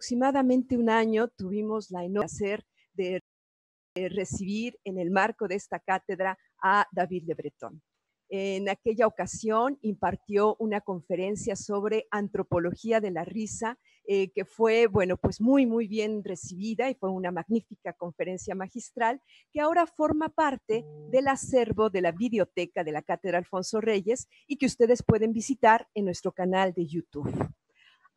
aproximadamente un año tuvimos la enorme placer de recibir en el marco de esta cátedra a David Le Breton. En aquella ocasión impartió una conferencia sobre antropología de la risa, eh, que fue, bueno, pues muy, muy bien recibida y fue una magnífica conferencia magistral que ahora forma parte del acervo de la biblioteca de la Cátedra Alfonso Reyes y que ustedes pueden visitar en nuestro canal de YouTube.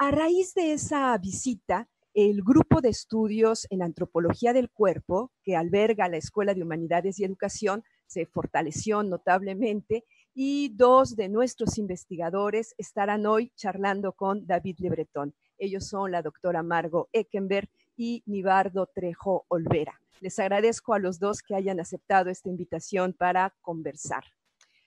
A raíz de esa visita, el grupo de estudios en antropología del cuerpo que alberga la Escuela de Humanidades y Educación se fortaleció notablemente y dos de nuestros investigadores estarán hoy charlando con David Lebretón. Ellos son la doctora Margo Eckenberg y Nibardo Trejo Olvera. Les agradezco a los dos que hayan aceptado esta invitación para conversar.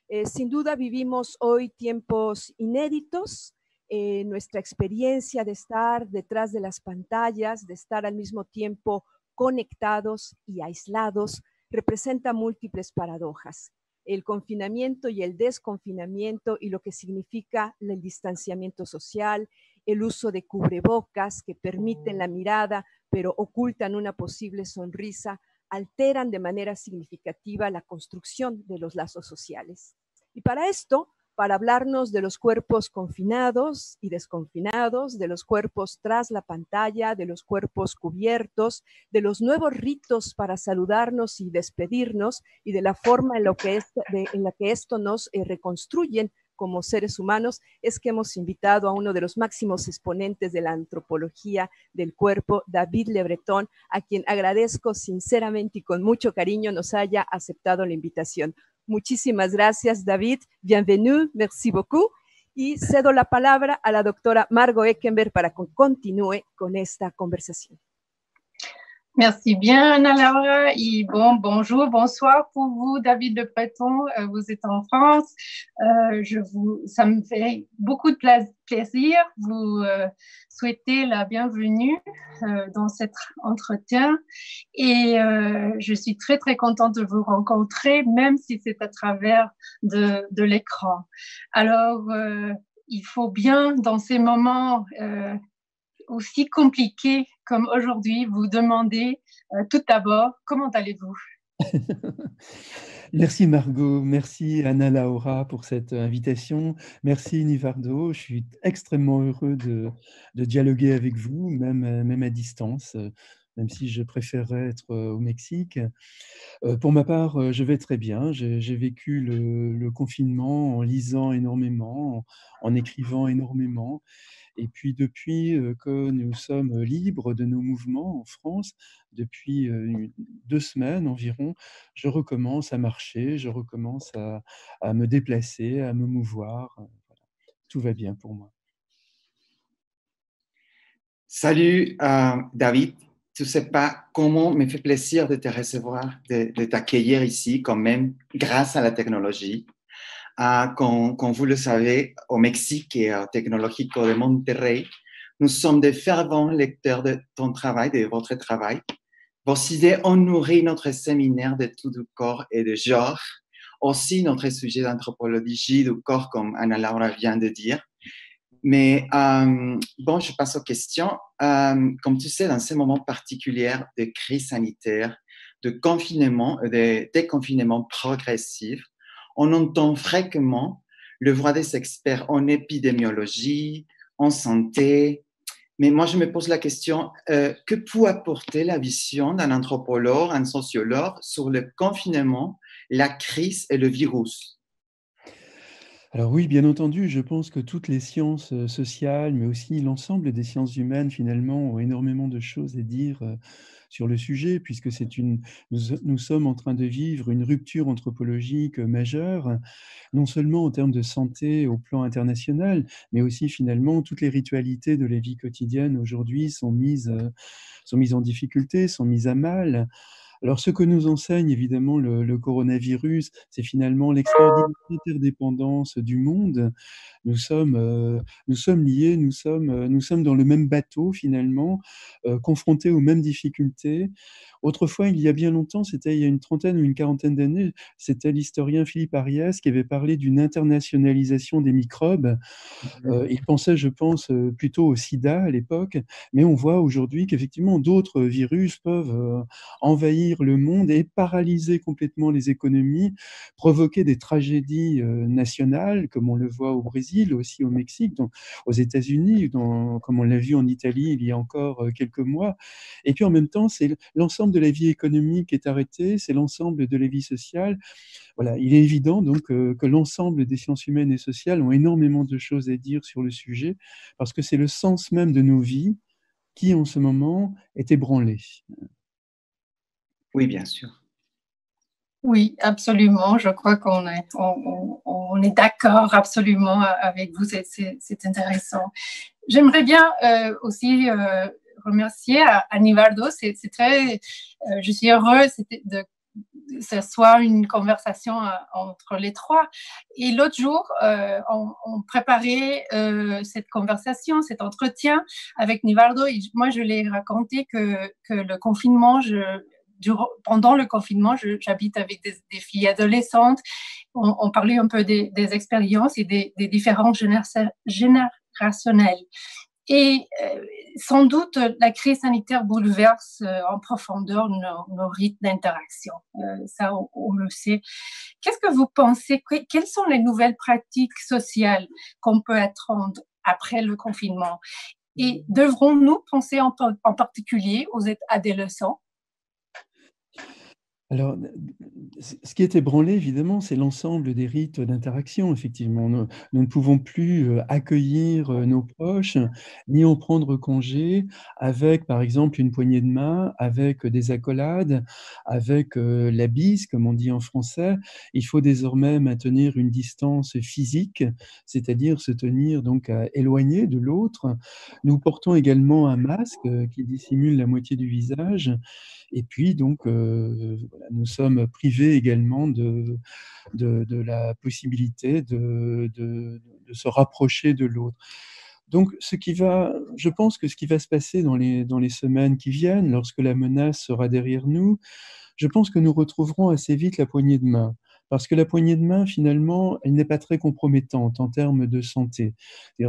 Eh, sin duda vivimos hoy tiempos inéditos, eh, nuestra experiencia de estar detrás de las pantallas, de estar al mismo tiempo conectados y aislados, representa múltiples paradojas. El confinamiento y el desconfinamiento y lo que significa el distanciamiento social, el uso de cubrebocas que permiten la mirada pero ocultan una posible sonrisa, alteran de manera significativa la construcción de los lazos sociales. Y para esto, para hablarnos de los cuerpos confinados y desconfinados, de los cuerpos tras la pantalla, de los cuerpos cubiertos, de los nuevos ritos para saludarnos y despedirnos y de la forma en, lo que la que esto nos eh, reconstruyen como seres humanos, es que hemos invitado a uno de los máximos exponentes de la antropología del cuerpo, David Lebreton, a quien agradezco sinceramente y con mucho cariño nos haya aceptado la invitación. Muchísimas gracias, David. Bienvenue, merci beaucoup. Y cedo la palabra a la doctora Margot Eckenberg para que continúe con esta conversación. Merci bien, Anna-Laura. Et bon, bonjour, bonsoir pour vous, David de Breton. Euh, vous êtes en France. Euh, je vous, ça me fait beaucoup de plaisir. Vous euh, souhaiter la bienvenue dans cet entretien. Et je suis très, très contente de vous rencontrer, même si c'est à travers de, de l'écran. Alors, il faut bien, dans ces moments aussi compliqué comme aujourd'hui, vous demander euh, tout d'abord comment allez-vous? Merci Margot, merci Anna Laura pour cette invitation, merci Nivardo, je suis extrêmement heureux de, dialoguer avec vous, même, même à distance, même si je préférerais être au Mexique. Euh, pour ma part, je vais très bien, j'ai vécu le, confinement en lisant énormément, en écrivant énormément, et puis depuis que nous sommes libres de nos mouvements en France, depuis deux semaines environ, je recommence à marcher, je recommence à, me déplacer, à me mouvoir. Tout va bien pour moi. Salut David, tu ne sais pas comment me fait plaisir de te recevoir, de t'accueillir ici quand même grâce à la technologie comme, vous le savez, au Mexique et au Technológico de Monterrey, nous sommes des fervents lecteurs de ton travail, de votre travail. Vos idées ont nourri notre séminaire de tout du corps et de genre, aussi notre sujet d'anthropologie du corps, comme Anna Laura vient de dire. Mais euh, bon, je passe aux questions. Euh, comme tu sais, dans ces moments particuliers de crise sanitaire, de confinement, de déconfinement progressif, on entend fréquemment le voix des experts en épidémiologie, en santé. Mais moi, je me pose la question, euh, que peut apporter la vision d'un anthropologue, un sociologue sur le confinement, la crise et le virus? Alors oui, bien entendu, je pense que toutes les sciences euh, sociales, mais aussi l'ensemble des sciences humaines, finalement, ont énormément de choses à dire euh, sur le sujet, puisque c'est une, nous, sommes en train de vivre une rupture anthropologique majeure, non seulement en termes de santé au plan international, mais aussi finalement toutes les ritualités de la vie quotidienne aujourd'hui sont mises, sont mises en difficulté, sont mises à mal. Alors, ce que nous enseigne évidemment le, coronavirus, c'est finalement l'extraordinaire interdépendance du monde, Nous sommes, nous sommes liés, nous sommes, nous sommes dans le même bateau finalement, confrontés aux mêmes difficultés. Autrefois, il y a bien longtemps, c'était il y a une trentaine ou une quarantaine d'années, c'était l'historien Philippe Arias qui avait parlé d'une internationalisation des microbes. Mmh euh, il pensait, je pense, euh, plutôt au sida à l'époque, mais on voit aujourd'hui qu'effectivement d'autres virus peuvent euh, envahir le monde et paralyser complètement les économies, provoquer des tragédies nationales, comme on le voit au Brésil, aussi au Mexique, aux États-Unis, comme on l'a vu en Italie il y a encore quelques mois. Et puis en même temps, c'est l'ensemble de la vie économique est arrêté, c'est l'ensemble de la vie sociale. Voilà, il est évident donc euh, que l'ensemble des sciences humaines et sociales ont énormément de choses à dire sur le sujet, parce que c'est le sens même de nos vies qui, en ce moment, est ébranlé. Oui, bien sûr. Oui, absolument. Je crois qu'on est, on, est d'accord absolument avec vous. C'est intéressant. J'aimerais bien euh, aussi euh, remercier à, Nivardo. C'est très, euh, je suis heureuse de que ce soit une conversation entre les trois. Et l'autre jour, on, préparait cette conversation, cet entretien avec Nivardo. Et moi, je l'ai raconté que, le confinement, pendant le confinement, j'habite avec des, filles adolescentes. On, parlait un peu des, expériences et des, différences générationnelles. Et euh, sans doute, la crise sanitaire bouleverse euh, en profondeur nos, rythmes d'interaction. Euh, ça, on, le sait. Qu'est-ce que vous pensez? Quelles sont les nouvelles pratiques sociales qu'on peut attendre après le confinement? Et devrons-nous penser en, en particulier aux adolescents? Alors, ce qui est ébranlé, évidemment, c'est l'ensemble des rites d'interaction, effectivement. Nous, ne pouvons plus euh, accueillir euh, nos proches, ni en prendre congé avec, par exemple, une poignée de main, avec des accolades, avec euh, la bise, comme on dit en français. Il faut désormais maintenir une distance physique, c'est-à-dire se tenir donc éloigné de l'autre. Nous portons également un masque qui dissimule la moitié du visage. Et puis, donc, nous sommes privés également de, de, la possibilité de, de, se rapprocher de l'autre. Donc, ce qui va, je pense que ce qui va se passer dans les, dans les semaines qui viennent, lorsque la menace sera derrière nous, je pense que nous retrouverons assez vite la poignée de main parce que la poignée de main, finalement, elle n'est pas très compromettante en termes de santé.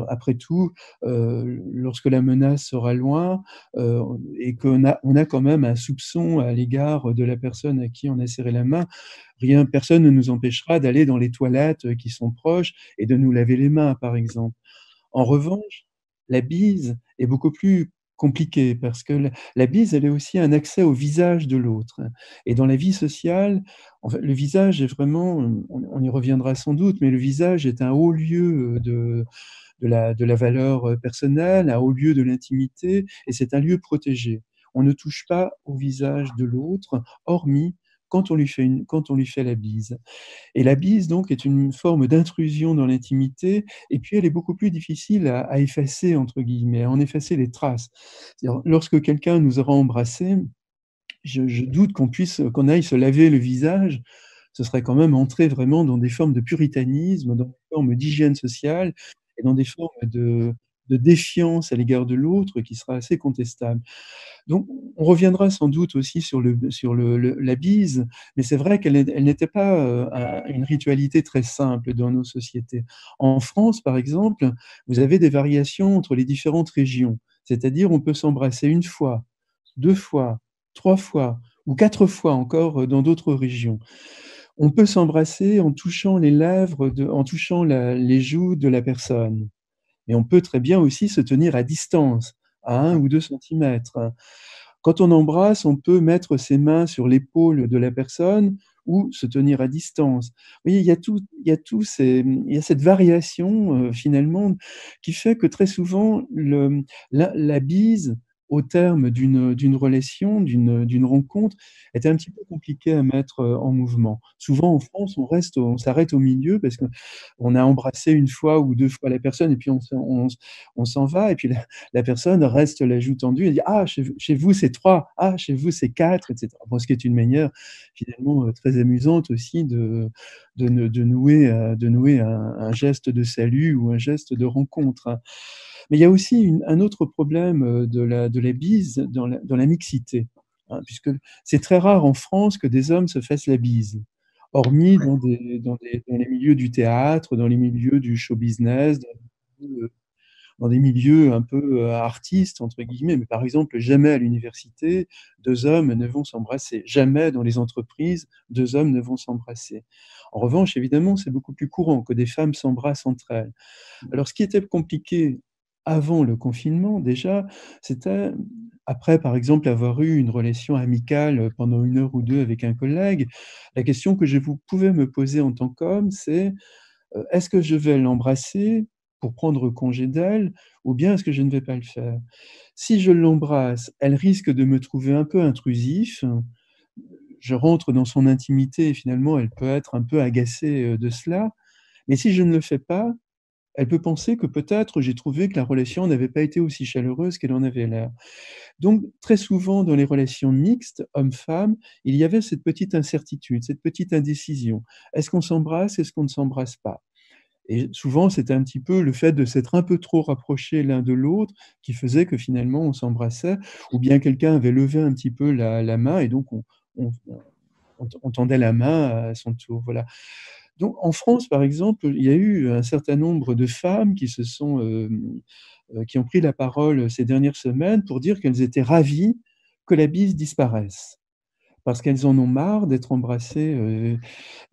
Après tout, euh, lorsque la menace sera loin euh, et qu'on a, on a quand même un soupçon à l'égard de la personne à qui on a serré la main, rien, personne ne nous empêchera d'aller dans les toilettes qui sont proches et de nous laver les mains, par exemple. En revanche, la bise est beaucoup plus compliqué parce que la bise, elle est aussi un accès au visage de l'autre. Et dans la vie sociale, le visage est vraiment, on, y reviendra sans doute, mais le visage est un haut lieu de, de, la, de la valeur personnelle, un haut lieu de l'intimité, et c'est un lieu protégé. On ne touche pas au visage de l'autre, hormis quand on lui fait, une, quand on lui fait la bise. Et la bise, donc, est une forme d'intrusion dans l'intimité, et puis elle est beaucoup plus difficile à, effacer, entre guillemets, à en effacer les traces. Lorsque quelqu'un nous aura embrassé, je, doute qu'on puisse, qu'on aille se laver le visage, ce serait quand même entrer vraiment dans des formes de puritanisme, dans des formes d'hygiène sociale, et dans des formes de, de défiance à l'égard de l'autre qui sera assez contestable. Donc, on reviendra sans doute aussi sur, le, sur le, la bise, mais c'est vrai qu'elle elle, n'était pas euh, une ritualité très simple dans nos sociétés. En France, par exemple, vous avez des variations entre les différentes régions, c'est-à-dire on peut s'embrasser une fois, deux fois, trois fois ou quatre fois encore dans d'autres régions. On peut s'embrasser en touchant les lèvres, en touchant les joues de la personne mais on peut très bien aussi se tenir à distance, à 1 ou 2 cm. Quand on embrasse, on peut mettre ses mains sur l'épaule de la personne ou se tenir à distance. Vous voyez, il y a tout, il y a tout ces, il y a cette variation euh, finalement qui fait que très souvent la, bise au terme d'une relation, d'une rencontre, était un petit peu compliqué à mettre en mouvement. Souvent en France, on reste, on s'arrête au milieu parce qu'on a embrassé une fois ou deux fois la personne et puis on, on, s'en va et puis la, personne reste la joue tendue et dit ah chez, vous c'est trois, ah chez vous c'est quatre, etc. Bon, ce qui est une manière finalement très amusante aussi de, de, de nouer, de nouer un, un, geste de salut ou un geste de rencontre. Mais il y a aussi un autre problème euh, de la, de la bise dans la, dans la mixité, hein, puisque c'est très rare en France que des hommes se fassent la bise, hormis dans, des, dans, des, dans les milieux du théâtre, dans les milieux du show business, dans, des milieux un peu euh, artistes, entre guillemets, mais par exemple, jamais à l'université, deux hommes ne vont s'embrasser. Jamais dans les entreprises, deux hommes ne vont s'embrasser. En revanche, évidemment, c'est beaucoup plus courant que des femmes s'embrassent entre elles. Alors, ce qui était compliqué avant le confinement, déjà, c'était après, par exemple, avoir eu une relation amicale pendant une heure ou deux avec un collègue, la question que je vous pouvais me poser en tant qu'homme, c'est euh, est-ce que je vais l'embrasser pour prendre congé d'elle ou bien est-ce que je ne vais pas le faire? Si je l'embrasse, elle risque de me trouver un peu intrusif. Je rentre dans son intimité et finalement, elle peut être un peu agacée euh, de cela. Mais si je ne le fais pas, elle peut penser que peut-être j'ai trouvé que la relation n'avait pas été aussi chaleureuse qu'elle en avait l'air. Donc, très souvent, dans les relations mixtes, homme-femme, il y avait cette petite incertitude, cette petite indécision. Est-ce qu'on s'embrasse Est-ce qu'on ne s'embrasse pas? Et souvent, c'était un petit peu le fait de s'être un peu trop rapprochés l'un de l'autre qui faisait que finalement on s'embrassait, ou bien quelqu'un avait levé un petit peu la, main et donc on, on, tendait la main à son tour. Voilà. Donc, en France, par exemple, il y a eu un certain nombre de femmes qui se sont, euh, euh, qui ont pris la parole ces dernières semaines pour dire qu'elles étaient ravies que la bise disparaisse, parce qu'elles en ont marre d'être embrassées euh,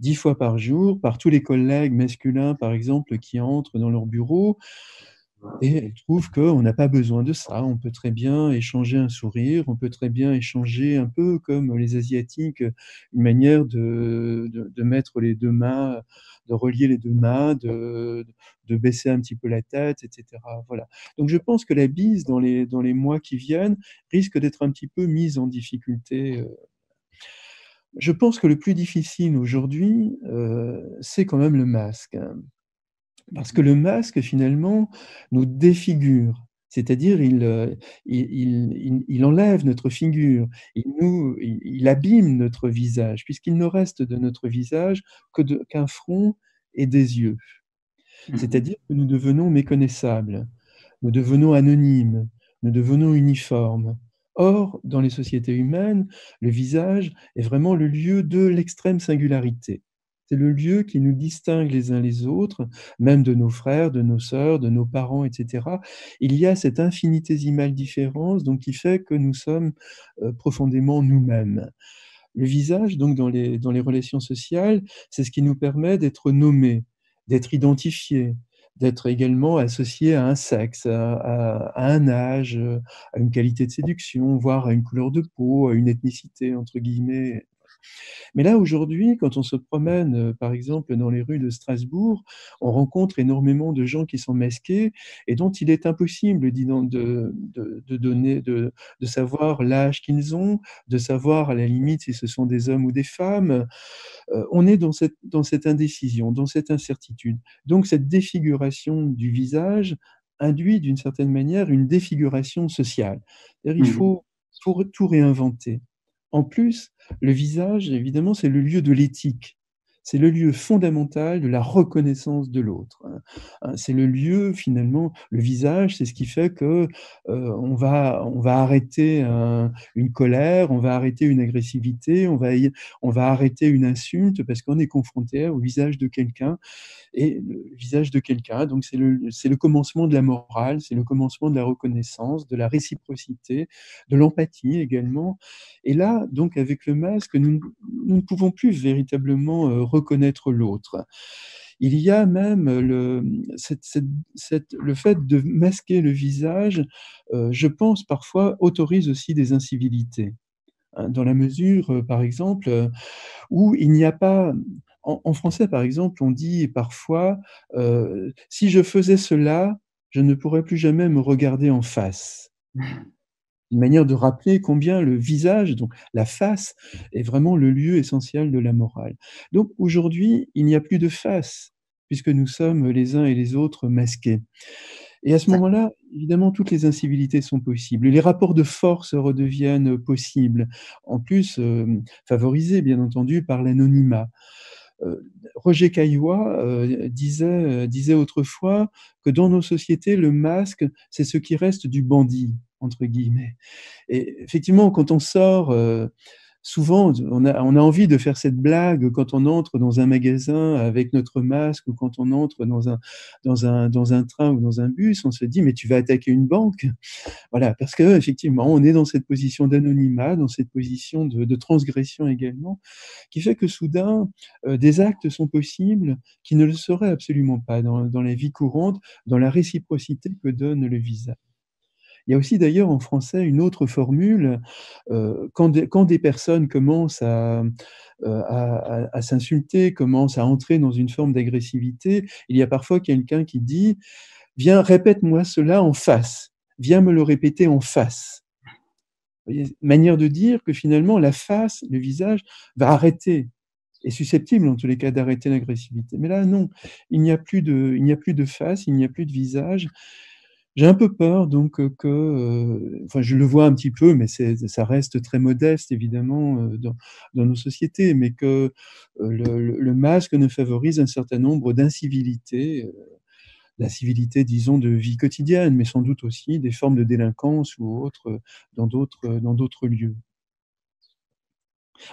dix fois par jour par tous les collègues masculins, par exemple, qui entrent dans leur bureau. Et elles trouvent qu'on n'a pas besoin de ça. On peut très bien échanger un sourire, on peut très bien échanger un peu comme les Asiatiques, une manière de, de, mettre les deux mains, de relier les deux mains, de, de, baisser un petit peu la tête, etc. Voilà. Donc je pense que la bise dans les, dans les mois qui viennent risque d'être un petit peu mise en difficulté. Euh. Je pense que le plus difficile aujourd'hui, euh, c'est quand même le masque. Parce que le masque, finalement, nous défigure. C'est-à-dire, il, euh, il, il, enlève notre figure, il, nous, il, abîme notre visage, puisqu'il ne reste de notre visage qu'un front et des yeux. Mmh C'est-à-dire que nous devenons méconnaissables, nous devenons anonymes, nous devenons uniformes. Or, dans les sociétés humaines, le visage est vraiment le lieu de l'extrême singularité. C'est le lieu qui nous distingue les uns les autres, même de nos frères, de nos sœurs, de nos parents, etc. Il y a cette infinitésimale différence donc, qui fait que nous sommes euh, profondément nous-mêmes. Le visage, donc, dans les, dans les relations sociales, c'est ce qui nous permet d'être nommés, d'être identifiés, d'être également associés à un sexe, à, un âge, à une qualité de séduction, voire à une couleur de peau, à une ethnicité, entre guillemets, mais là, aujourd'hui, quand on se promène, euh, par exemple, dans les rues de Strasbourg, on rencontre énormément de gens qui sont masqués et dont il est impossible de, de, donner, de, de savoir l'âge qu'ils ont, de savoir à la limite si ce sont des hommes ou des femmes. Euh, on est dans cette, dans cette indécision, dans cette incertitude. Donc cette défiguration du visage induit d'une certaine manière une défiguration sociale. Il mmh faut, faut tout réinventer. En plus, le visage, évidemment, c'est le lieu de l'éthique. C'est le lieu fondamental de la reconnaissance de l'autre. Hein. Hein, c'est le lieu, finalement, le visage, c'est ce qui fait que euh, on, va, on va arrêter une colère, on va arrêter une agressivité, on va, on va arrêter une insulte parce qu'on est confronté au visage de quelqu'un et le visage de quelqu'un. Donc c'est le, le commencement de la morale, c'est le commencement de la reconnaissance, de la réciprocité, de l'empathie également. Et là, donc avec le masque, nous, nous ne pouvons plus véritablement euh, reconnaître l'autre. Il y a même le, le fait de masquer le visage, euh, je pense parfois, autorise aussi des incivilités hein, dans la mesure, euh, par exemple, où il n'y a pas, en, français, par exemple, on dit parfois euh, si je faisais cela, je ne pourrais plus jamais me regarder en face. Une manière de rappeler combien le visage, donc la face, est vraiment le lieu essentiel de la morale. Donc aujourd'hui, il n'y a plus de face, puisque nous sommes les uns et les autres masqués. Et à ce moment-là, évidemment, toutes les incivilités sont possibles. Les rapports de force redeviennent possibles, en plus euh, favorisés, bien entendu, par l'anonymat. Euh, Roger Caillois euh, disait, disait autrefois que dans nos sociétés, le masque, c'est ce qui reste du bandit, entre guillemets. Et effectivement, quand on sort souvent, on a, envie de faire cette blague quand on entre dans un magasin avec notre masque ou quand on entre dans un, train ou dans un bus, on se dit, mais tu vas attaquer une banque. Voilà, parce que effectivement, on est dans cette position d'anonymat, dans cette position de, transgression également, qui fait que soudain, euh, des actes sont possibles qui ne le seraient absolument pas dans, dans la vie courante, dans la réciprocité que donne le visage. Il y a aussi d'ailleurs en français une autre formule, euh, quand, des, quand, des, personnes commencent à, euh, à, à, s'insulter, commencent à entrer dans une forme d'agressivité, il y a parfois quelqu'un qui dit, viens, répète-moi cela en face, viens me le répéter en face. Manière de dire que finalement la face, le visage, va arrêter, est susceptible en tous les cas d'arrêter l'agressivité. Mais là, non, il n'y a plus de, il n'y a plus de face, il n'y a plus de visage. J'ai un peu peur donc que, enfin je le vois un petit peu, mais ça reste très modeste évidemment dans, nos sociétés, mais que le, le, masque ne favorise un certain nombre d'incivilités, d'incivilités disons de vie quotidienne, mais sans doute aussi des formes de délinquance ou autres dans d'autres lieux.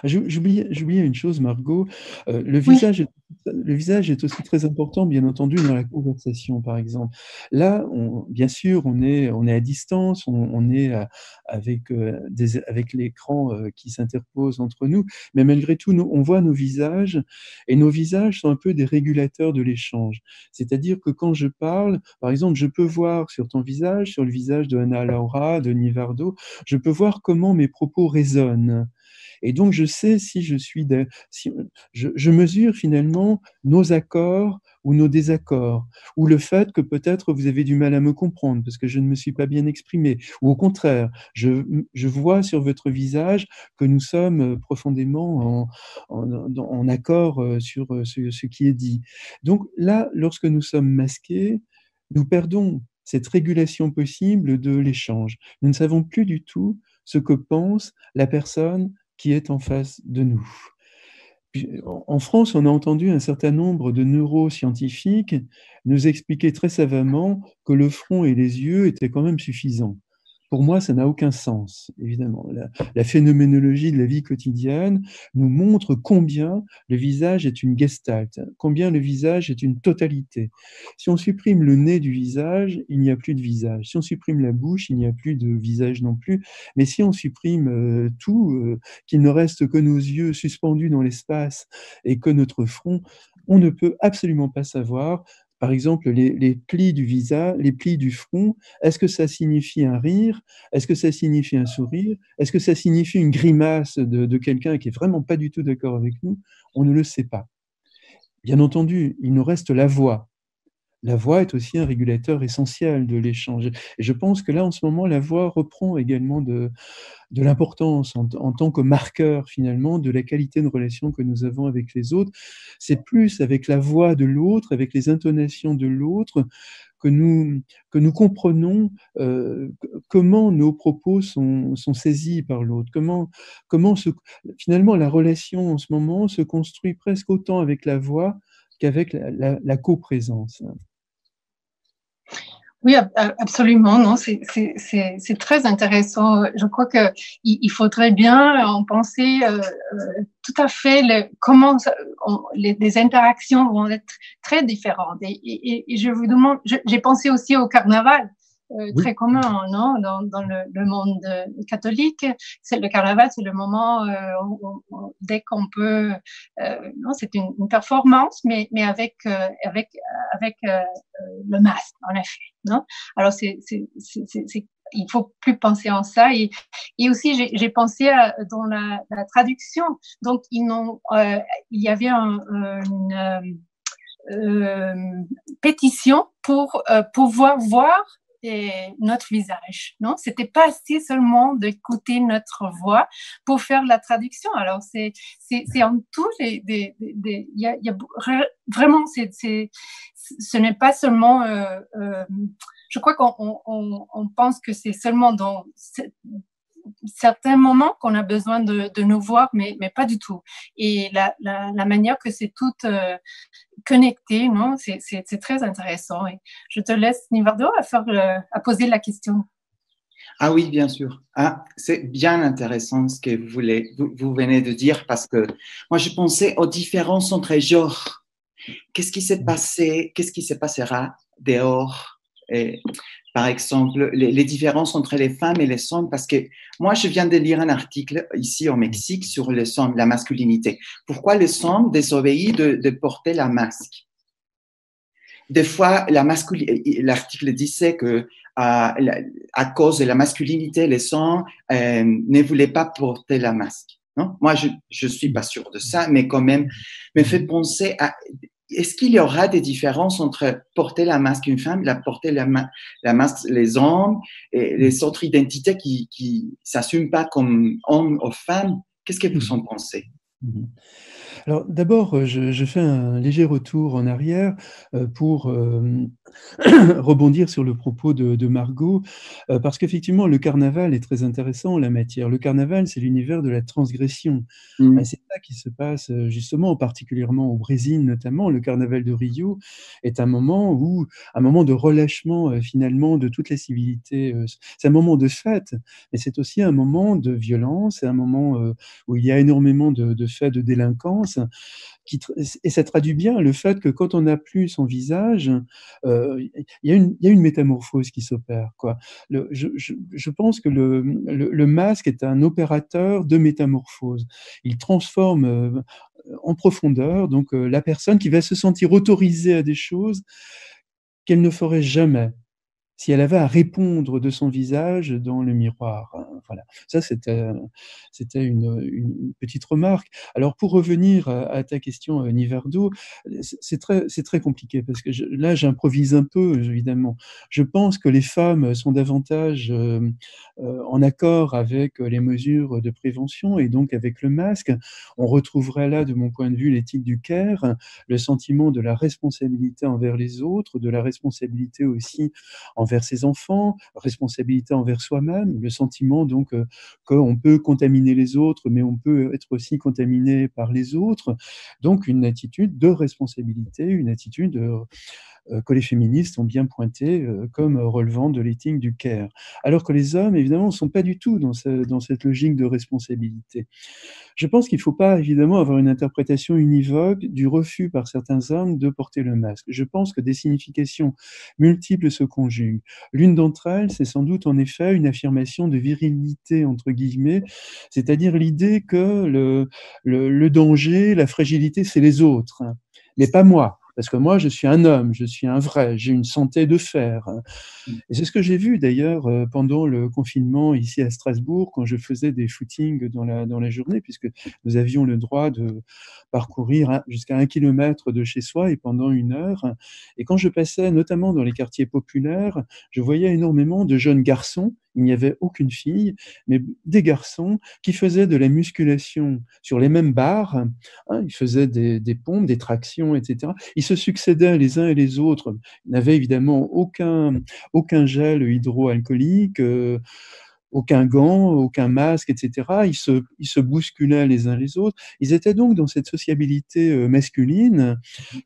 Ah, j'oubliais une chose, Margot. Euh, le, Oui. visage est, le visage est aussi très important, bien entendu, dans la conversation, par exemple. Là, on- bien sûr, on est, on est à distance, on, on est à- avec, euh, des, avec l'écran euh, qui s'interpose entre nous, mais malgré tout, nous, on voit nos visages, et nos visages sont un peu des régulateurs de l'échange. C'est-à-dire que quand je parle, par exemple, je peux voir sur ton visage, sur le visage de Anna Laura, de Nivardo, je peux voir comment mes propos résonnent. Et donc, je sais si je suis, je, mesure finalement nos accords ou nos désaccords, ou le fait que peut-être vous avez du mal à me comprendre parce que je ne me suis pas bien exprimé, ou au contraire, je, je vois sur votre visage que nous sommes profondément en, en, accord sur ce, ce qui est dit. Donc là, lorsque nous sommes masqués, nous perdons cette régulation possible de l'échange. Nous ne savons plus du tout ce que pense la personne est en face de nous. En France, on a entendu un certain nombre de neuroscientifiques nous expliquer très savamment que le front et les yeux étaient quand même suffisants. Pour moi, ça n'a aucun sens, évidemment. La, phénoménologie de la vie quotidienne nous montre combien le visage est une gestalt, combien le visage est une totalité. Si on supprime le nez du visage, il n'y a plus de visage. Si on supprime la bouche, il n'y a plus de visage non plus. Mais si on supprime euh, tout, euh, qu'il ne reste que nos yeux suspendus dans l'espace et que notre front, on ne peut absolument pas savoir par exemple, les, plis du visage, les plis du front, est-ce que ça signifie un rire? Est-ce que ça signifie un sourire? Est-ce que ça signifie une grimace de, de quelqu'un qui est vraiment pas du tout d'accord avec nous? On ne le sait pas. Bien entendu, il nous reste la voix. La voix est aussi un régulateur essentiel de l'échange. Et je pense que là, en ce moment, la voix reprend également de, l'importance en, tant que marqueur, finalement, de la qualité de relation que nous avons avec les autres. C'est plus avec la voix de l'autre, avec les intonations de l'autre, que nous, que nous comprenons euh, comment nos propos sont, saisis par l'autre, comment, comment finalement la relation en ce moment se construit presque autant avec la voix qu'avec la, la coprésence. Oui, absolument. Non, c'est très intéressant. Je crois que il, faudrait bien en penser euh, tout à fait le, comment ça, les, interactions vont être très différentes. Et, et, et je vous demande, j'ai pensé aussi au carnaval. Euh, oui. très commun non dans, dans le, le, monde catholique. C'est le carnaval c'est le moment euh, où, où, dès qu'on peut euh, non c'est une, une, performance mais mais avec euh, avec avec euh, le masque en effet non. Alors c'est c'est il faut plus penser en ça. Et, et aussi j'ai pensé à, dans la, la, traduction. Donc ils n'ont il y avait un, une pétition pour pouvoir voir notre visage. Non, c'était pas assez seulement d'écouter notre voix pour faire la traduction. Alors c'est c'est en tout il y a, y a, vraiment c'est ce n'est pas seulement euh, euh, je crois qu'on on, on pense que c'est seulement dans certains moments qu'on a besoin de, nous voir, mais, mais pas du tout. Et la, la, manière que c'est tout euh, connecté, non, c'est très intéressant. Et je te laisse, Nivardo, à, faire à poser la question. Ah oui, bien sûr. Ah, c'est bien intéressant ce que vous, voulez, vous, vous, venez de dire parce que moi, je pensais aux différences entre les genres. Qu'est-ce qui s'est passé, qu'est-ce qui se passera dehors? Par exemple, les, différences entre les femmes et les hommes, parce que moi, je viens de lire un article ici au Mexique sur les hommes, la masculinité. Pourquoi les hommes désobéissent de, de porter la masque? Des fois, l'article disait que à, à, cause de la masculinité, les hommes euh, ne voulaient pas porter la masque. Non? Moi, je ne suis pas sûr de ça, mais quand même, me fait penser à est-ce qu'il y aura des différences entre porter la masque une femme, la porter la, la masque les hommes et les autres identités qui qui s'assument pas comme hommes ou femmes? Qu'est-ce que vous en pensez? Mmh alors d'abord, euh, je, fais un léger retour en arrière euh, pour euh, rebondir sur le propos de, Margot, parce qu'effectivement, le carnaval est très intéressant en la matière. Le carnaval, c'est l'univers de la transgression. Mmh. C'est ça qui se passe justement, particulièrement au Brésil notamment. Le carnaval de Rio est un moment où, un moment de relâchement finalement de toute la civilité. C'est un moment de fête, mais c'est aussi un moment de violence, c'est un moment où il y a énormément de, de faits de délinquance et ça traduit bien le fait que quand on n'a plus son visage, euh, il, y a une, métamorphose qui s'opère. Quoi. Je, pense que le, masque est un opérateur de métamorphose. Il transforme euh, en profondeur donc euh, la personne qui va se sentir autorisée à des choses qu'elle ne ferait jamais si elle avait à répondre de son visage dans le miroir. Hein, voilà, ça c'était c'était une, petite remarque. Alors pour revenir à, ta question, euh, Niverdo, c'est très très compliqué parce que là j'improvise un peu évidemment. Je pense que les femmes sont davantage euh, euh, en accord avec les mesures de prévention et donc avec le masque. On retrouverait là, de mon point de vue, l'éthique du care, le sentiment de la responsabilité envers les autres, de la responsabilité aussi envers ses enfants, responsabilité envers soi-même, le sentiment donc euh, qu'on peut contaminer les autres, mais on peut être aussi contaminé par les autres. Donc une attitude de responsabilité, une attitude euh, que les féministes ont bien pointé comme relevant de l'éthique du care. Alors que les hommes, évidemment, ne sont pas du tout dans, cette logique de responsabilité. Je pense qu'il ne faut pas évidemment avoir une interprétation univoque du refus par certains hommes de porter le masque. Je pense que des significations multiples se conjuguent. L'une d'entre elles, c'est sans doute en effet une affirmation de virilité, entre guillemets, c'est-à-dire l'idée que le, danger, la fragilité, c'est les autres, mais pas moi. Parce que moi, je suis un homme, je suis un vrai, j'ai une santé de fer. Mm. Et c'est ce que j'ai vu d'ailleurs euh, pendant le confinement ici à Strasbourg, quand je faisais des footings dans la, dans la journée, puisque nous avions le droit de parcourir jusqu'à un kilomètre de chez soi et pendant une heure. Et quand je passais notamment dans les quartiers populaires, je voyais énormément de jeunes garçons il n'y avait aucune fille, mais des garçons qui faisaient de la musculation sur les mêmes barres. Hein, ils faisaient des, pompes, des tractions, etc. Ils se succédaient les uns et les autres. Ils n'avaient évidemment aucun, aucun gel hydroalcoolique. Euh, aucun gant, aucun masque, etc. Ils se, ils se bousculaient les uns les autres. Ils étaient donc dans cette sociabilité euh, masculine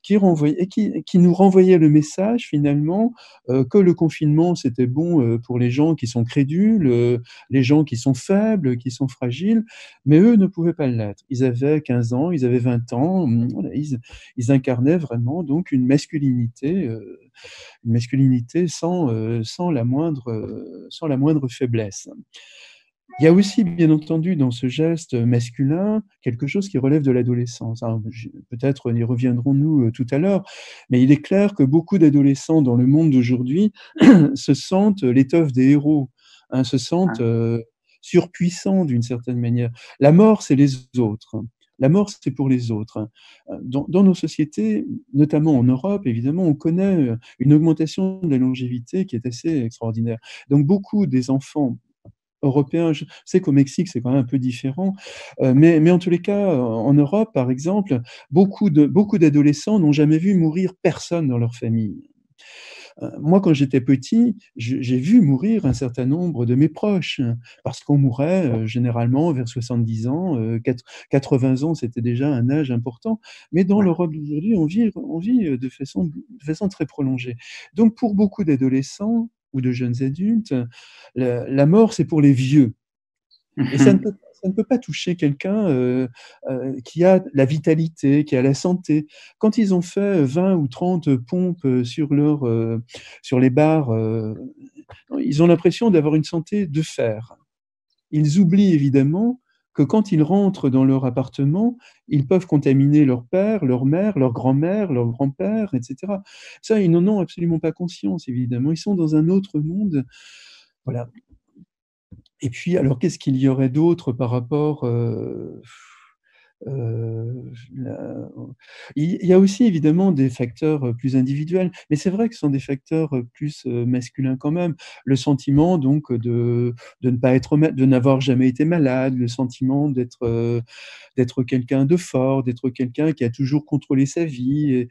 qui, renvoyait, qui, qui nous renvoyait le message finalement euh, que le confinement c'était bon euh, pour les gens qui sont crédules, les gens qui sont faibles, qui sont fragiles, mais eux ne pouvaient pas l'être. Ils avaient 15 ans, ils avaient 20 ans, voilà, ils, ils incarnaient vraiment donc une masculinité une masculinité sans, sans, la moindre, sans la moindre faiblesse. Il y a aussi, bien entendu, dans ce geste masculin, quelque chose qui relève de l'adolescence. Peut-être y reviendrons-nous euh, tout à l'heure, mais il est clair que beaucoup d'adolescents dans le monde d'aujourd'hui se sentent l'étoffe des héros, hein, se sentent ah. surpuissants d'une certaine manière. La mort, c'est les autres. La mort, c'est pour les autres. Dans, dans, nos sociétés, notamment en Europe, évidemment, on connaît une augmentation de la longévité qui est assez extraordinaire. Donc, beaucoup des enfants européens, je sais qu'au Mexique, c'est quand même un peu différent, mais, mais en tous les cas, en Europe, par exemple, beaucoup de beaucoup d'adolescents n'ont jamais vu mourir personne dans leur famille. Euh, moi, quand j'étais petit, j'ai vu mourir un certain nombre de mes proches, parce qu'on mourait euh, généralement vers 70 ans, 80 euh, ans, c'était déjà un âge important. Mais dans l'Europe d'aujourd'hui, on vit, on vit de, façon, de façon très prolongée. Donc, pour beaucoup d'adolescents ou de jeunes adultes, la, la mort, c'est pour les vieux. Et ça ne peut ça ne peut pas toucher quelqu'un euh, euh, qui a la vitalité, qui a la santé. Quand ils ont fait 20 ou 30 pompes sur, leur, euh, sur les barres, ils ont l'impression d'avoir une santé de fer. Ils oublient évidemment que quand ils rentrent dans leur appartement, ils peuvent contaminer leur père, leur mère, leur grand-mère, leur grand-père, etc. Ça, ils n'en ont absolument pas conscience, évidemment. Ils sont dans un autre monde. Voilà. Et puis, alors, qu'est-ce qu'il y aurait d'autre par rapport euh, euh, Il y a aussi évidemment des facteurs plus individuels, mais c'est vrai que ce sont des facteurs plus masculins quand même. Le sentiment donc de, de ne pas être, de n'avoir jamais été malade, le sentiment d'être d'être quelqu'un de fort, d'être quelqu'un qui a toujours contrôlé sa vie,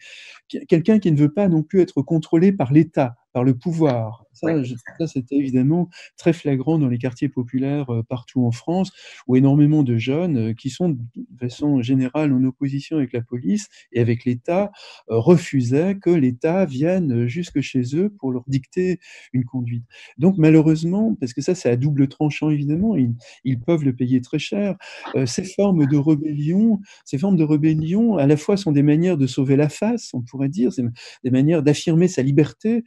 quelqu'un qui ne veut pas non plus être contrôlé par l'État, par le pouvoir. Ça, c'était évidemment très flagrant dans les quartiers populaires euh, partout en France, où énormément de jeunes euh, qui sont de façon générale en opposition avec la police et avec l'État euh, refusaient que l'État vienne jusque chez eux pour leur dicter une conduite. Donc malheureusement, parce que ça c'est à double tranchant évidemment, ils, peuvent le payer très cher. ces formes de rébellion, ces formes de rébellion, à la fois sont des manières de sauver la face, on pourrait dire, c'est des manières d'affirmer sa liberté,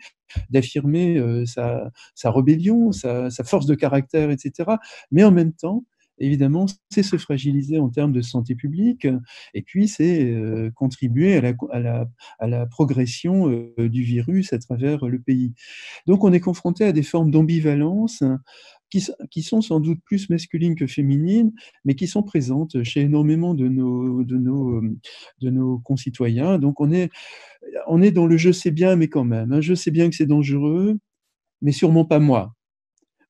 d'affirmer euh, sa, sa, rébellion, sa, force de caractère, etc. Mais en même temps, évidemment, c'est se fragiliser en termes de santé publique, et puis c'est euh, contribuer à la, à, la, à la, progression euh, du virus à travers le pays. Donc on est confronté à des formes d'ambivalence qui, sont sans doute plus masculines que féminines, mais qui sont présentes chez énormément de nos, de nos, de nos concitoyens. Donc on est, on est dans le je sais bien, mais quand même. Hein. Je sais bien que c'est dangereux, mais sûrement pas moi.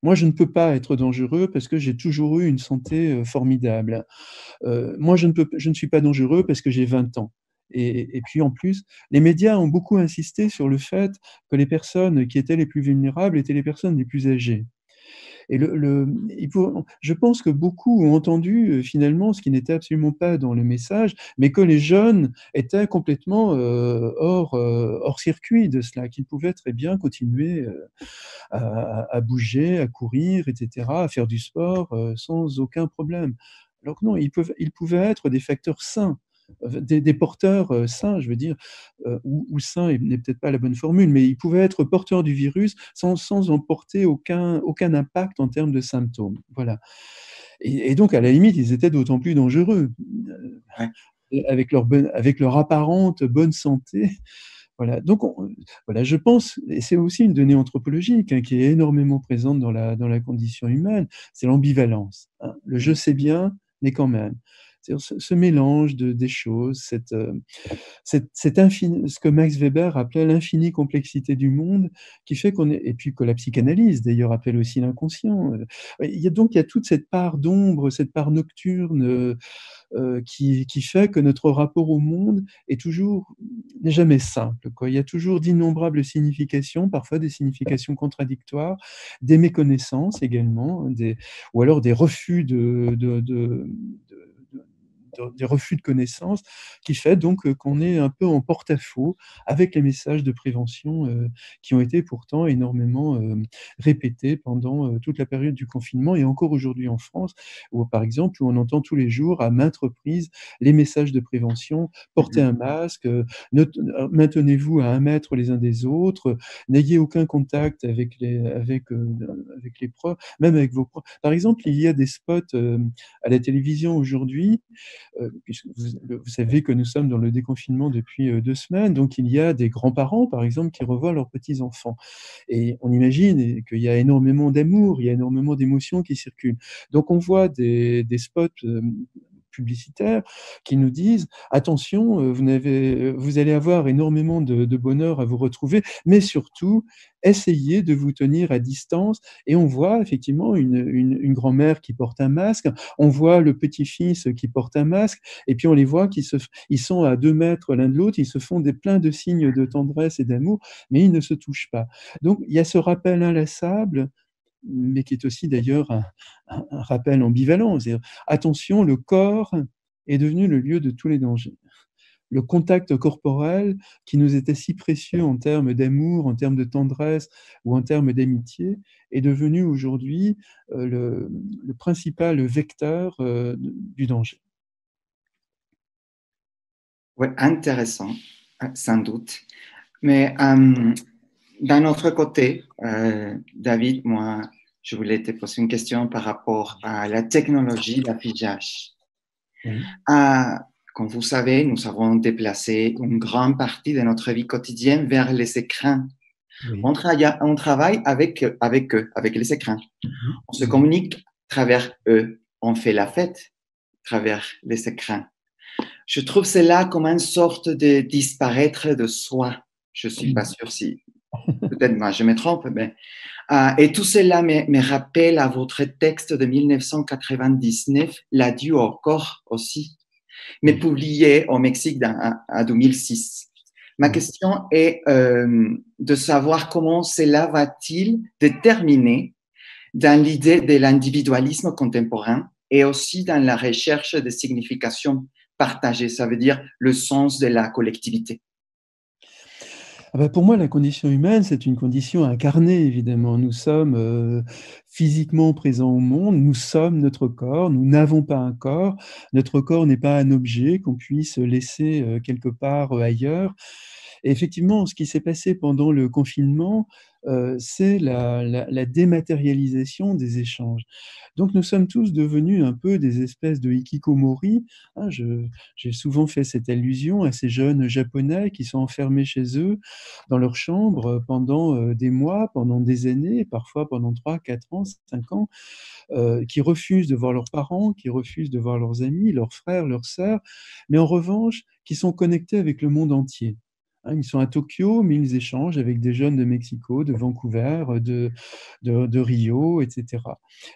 Moi, je ne peux pas être dangereux parce que j'ai toujours eu une santé euh, formidable. Euh, moi, je ne, peux, je ne suis pas dangereux parce que j'ai 20 ans. Et, puis en plus, les médias ont beaucoup insisté sur le fait que les personnes qui étaient les plus vulnérables étaient les personnes les plus âgées. Je pense que beaucoup ont entendu euh, finalement ce qui n'était absolument pas dans le message, mais que les jeunes étaient complètement euh, hors, euh, hors circuit de cela, qu'ils pouvaient très bien continuer à, bouger, à courir, etc., à faire du sport sans aucun problème. Alors que non, ils pouvaient être des facteurs sains des, porteurs euh, sains, je veux dire, euh, ou, sains n'est peut-être pas la bonne formule, mais ils pouvaient être porteurs du virus sans, sans en porter aucun, aucun impact en termes de symptômes. Voilà. Et, donc, à la limite, ils étaient d'autant plus dangereux. Euh, avec, leur avec leur apparente bonne santé, voilà. Donc, voilà, je pense, et c'est aussi une donnée anthropologique hein, qui est énormément présente dans la, dans la condition humaine, c'est l'ambivalence. Hein. Le je sais bien, mais quand même ce, mélange de, des choses, cette, euh, ce que Max Weber appelait l'infinie complexité du monde, qui fait qu'on et puis que la psychanalyse d'ailleurs appelle aussi l'inconscient. Euh, il y a donc il y a toute cette part d'ombre, cette part nocturne euh, qui, qui, fait que notre rapport au monde est toujours n'est jamais simple. Il y a toujours d'innombrables significations, parfois des significations contradictoires, des méconnaissances également, des, ou alors des refus de des refus de connaissances, qui fait donc euh, qu'on est un peu en porte-à-faux avec les messages de prévention euh, qui ont été pourtant énormément euh, répétés pendant toute la période du confinement et encore aujourd'hui en France, où par exemple, où on entend tous les jours à maintes reprises les messages de prévention, portez un masque, maintenez-vous à un mètre les uns des autres, n'ayez aucun contact avec les, avec, avec les proches, même avec vos proches. Par exemple, il y a des spots à la télévision aujourd'hui euh, vous, savez que nous sommes dans le déconfinement depuis euh, deux semaines, donc il y a des grands-parents, par exemple, qui revoient leurs petits-enfants. Et on imagine qu'il y a énormément d'amour, il y a énormément d'émotions qui circulent. Donc on voit des, des spots euh, publicitaires qui nous disent attention, vous, avez, vous allez avoir énormément de, bonheur à vous retrouver, mais surtout, essayez de vous tenir à distance. Et on voit effectivement une, une, grand-mère qui porte un masque, on voit le petit-fils qui porte un masque, et puis on les voit qui se, ils sont à deux mètres l'un de l'autre, ils se font des pleins de signes de tendresse et d'amour, mais ils ne se touchent pas. Donc il y a ce rappel inlassable mais qui est aussi d'ailleurs un, rappel ambivalent. Attention, le corps est devenu le lieu de tous les dangers le contact corporel qui nous était si précieux en termes d'amour, en termes de tendresse ou en termes d'amitié, est devenu aujourd'hui euh, le, principal vecteur euh, du danger. Oui, intéressant, sans doute. Mais euh, d'un autre côté, David, moi, je voulais te poser une question par rapport à la technologie d'affichage. Oui. Comme vous savez, nous avons déplacé une grande partie de notre vie quotidienne vers les écrans. On, on, travaille avec, avec eux, avec les écrans. Mhm. On se communique à travers eux. On fait la fête à travers les écrans. Je trouve cela comme une sorte de disparaître de soi. Je suis pas sûr si, peut-être moi je me trompe, mais euh, et tout cela me, me, rappelle à votre texte de 1999, l'adieu au corps aussi mais publié au Mexique en 2006. Ma question est euh, de savoir comment cela va-t-il déterminer dans l'idée de l'individualisme contemporain et aussi dans la recherche de signification partagée, ça veut dire le sens de la collectivité? Ah bah, pour moi, la condition humaine, c'est une condition incarnée, évidemment. Nous sommes euh, physiquement présents au monde, nous sommes notre corps, nous n'avons pas un corps, notre corps n'est pas un objet qu'on puisse laisser euh, quelque part euh, ailleurs. Et effectivement, ce qui s'est passé pendant le confinement, euh, c'est la, dématérialisation des échanges. Donc nous sommes tous devenus un peu des espèces de hikikomori. Hein, J'ai souvent fait cette allusion à ces jeunes japonais qui sont enfermés chez eux dans leur chambre pendant euh, des mois, pendant des années, parfois pendant 3, 4 ans, 5 ans, euh, qui refusent de voir leurs parents, qui refusent de voir leurs amis, leurs frères, leurs sœurs, mais en revanche qui sont connectés avec le monde entier. Hein, ils sont à Tokyo, mais ils échangent avec des jeunes de Mexico, de Vancouver, de, de, Rio, etc.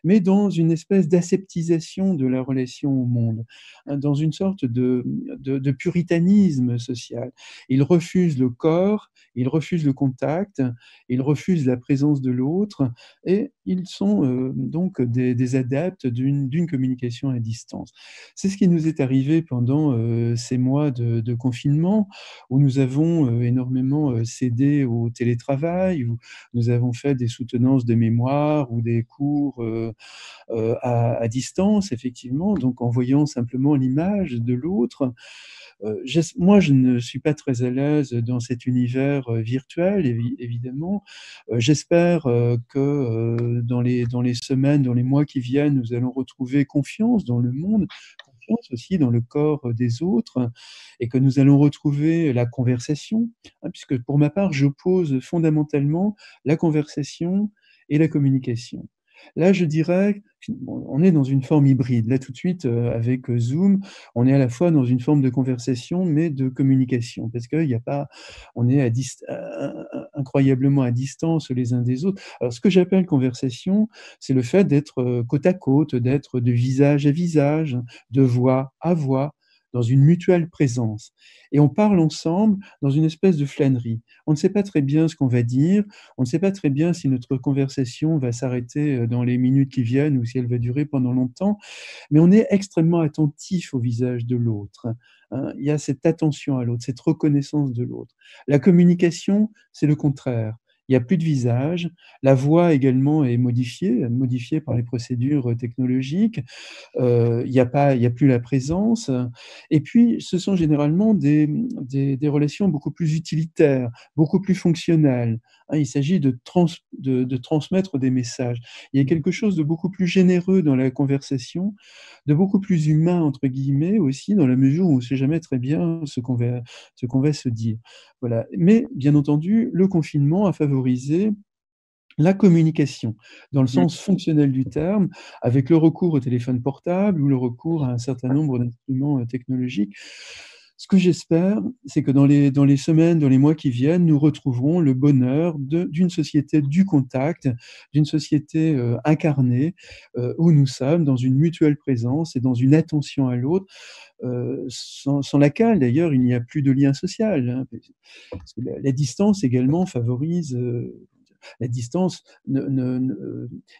Mais dans une espèce d'aseptisation de la relation au monde, hein, dans une sorte de, de, puritanisme social. Ils refusent le corps, ils refusent le contact, ils refusent la présence de l'autre, et ils sont euh, donc des, adeptes d'une communication à distance. C'est ce qui nous est arrivé pendant euh, ces mois de, confinement, où nous avons euh, énormément cédé au télétravail, où nous avons fait des soutenances de mémoire ou des cours euh, à, distance, effectivement, donc en voyant simplement l'image de l'autre. Moi, je ne suis pas très à l'aise dans cet univers virtuel, évidemment. J'espère que dans les, semaines, dans les mois qui viennent, nous allons retrouver confiance dans le monde, aussi dans le corps des autres et que nous allons retrouver la conversation, hein, puisque pour ma part, j'oppose fondamentalement la conversation et la communication. Là, je dirais, on est dans une forme hybride. Là, tout de suite, euh, avec euh, Zoom, on est à la fois dans une forme de conversation, mais de communication, parce qu'il n'y a pas, on est à incroyablement à distance les uns des autres. Alors, ce que j'appelle conversation, c'est le fait d'être euh, côte à côte, d'être de visage à visage, de voix à voix, dans une mutuelle présence. Et on parle ensemble dans une espèce de flânerie. On ne sait pas très bien ce qu'on va dire, on ne sait pas très bien si notre conversation va s'arrêter euh, dans les minutes qui viennent ou si elle va durer pendant longtemps, mais on est extrêmement attentif au visage de l'autre. Hein. Il y a cette attention à l'autre, cette reconnaissance de l'autre. La communication, c'est le contraire il n'y a plus de visage. La voix également est modifiée, modifiée par les procédures technologiques. Euh, il n'y a, pas, il a plus la présence. Et puis, ce sont généralement des, des, relations beaucoup plus utilitaires, beaucoup plus fonctionnelles. Hein, il s'agit de, de, transmettre des messages. Il y a quelque chose de beaucoup plus généreux dans la conversation, de beaucoup plus humain, entre guillemets, aussi, dans la mesure où on ne sait jamais très bien ce qu'on va, va se dire. Voilà. Mais, bien entendu, le confinement a favorisé la communication, dans le Mmh. sens fonctionnel du terme, avec le recours au téléphone portable ou le recours à un certain nombre d'instruments euh, technologiques. Ce que j'espère, c'est que dans les, semaines, dans les mois qui viennent, nous retrouverons le bonheur d'une société du contact, d'une société euh, incarnée, euh, où nous sommes dans une mutuelle présence et dans une attention à l'autre, euh, sans, laquelle d'ailleurs il n'y a plus de lien social. hein. La, distance également favorise la distance, il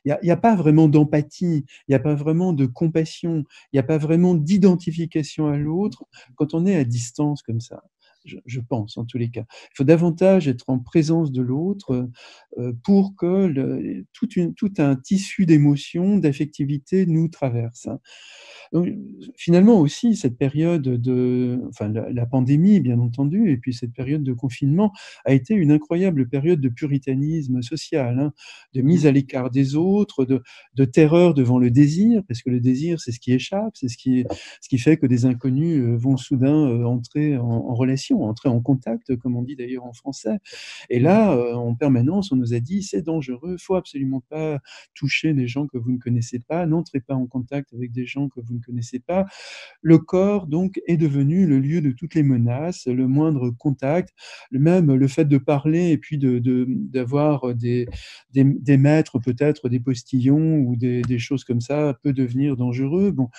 n'y a, a, pas vraiment d'empathie, il n'y a pas vraiment de compassion, il n'y a pas vraiment d'identification à l'autre quand on est à distance comme ça. Je, je, pense en tous les cas. Il faut davantage être en présence de l'autre euh, pour que le, tout, une, tout, un tissu d'émotions, d'affectivité nous traverse. Hein. Donc, finalement aussi, cette période de, enfin, la, la, pandémie, bien entendu, et puis cette période de confinement a été une incroyable période de puritanisme social, hein, de mise à l'écart des autres, de, de, terreur devant le désir, parce que le désir, c'est ce qui échappe, c'est ce qui, ce qui fait que des inconnus euh, vont soudain entrer en, en, relation, entrer en contact, comme on dit d'ailleurs en français. Et là, euh, en permanence, on nous a dit, c'est dangereux, faut absolument pas toucher des gens que vous ne connaissez pas, n'entrez pas en contact avec des gens que vous ne connaissez pas. Le corps, donc, est devenu le lieu de toutes les menaces, le moindre contact, même le fait de parler et puis d'avoir de, de, des, des, des, maîtres, peut-être des postillons ou des, des, choses comme ça, peut devenir dangereux. Bon,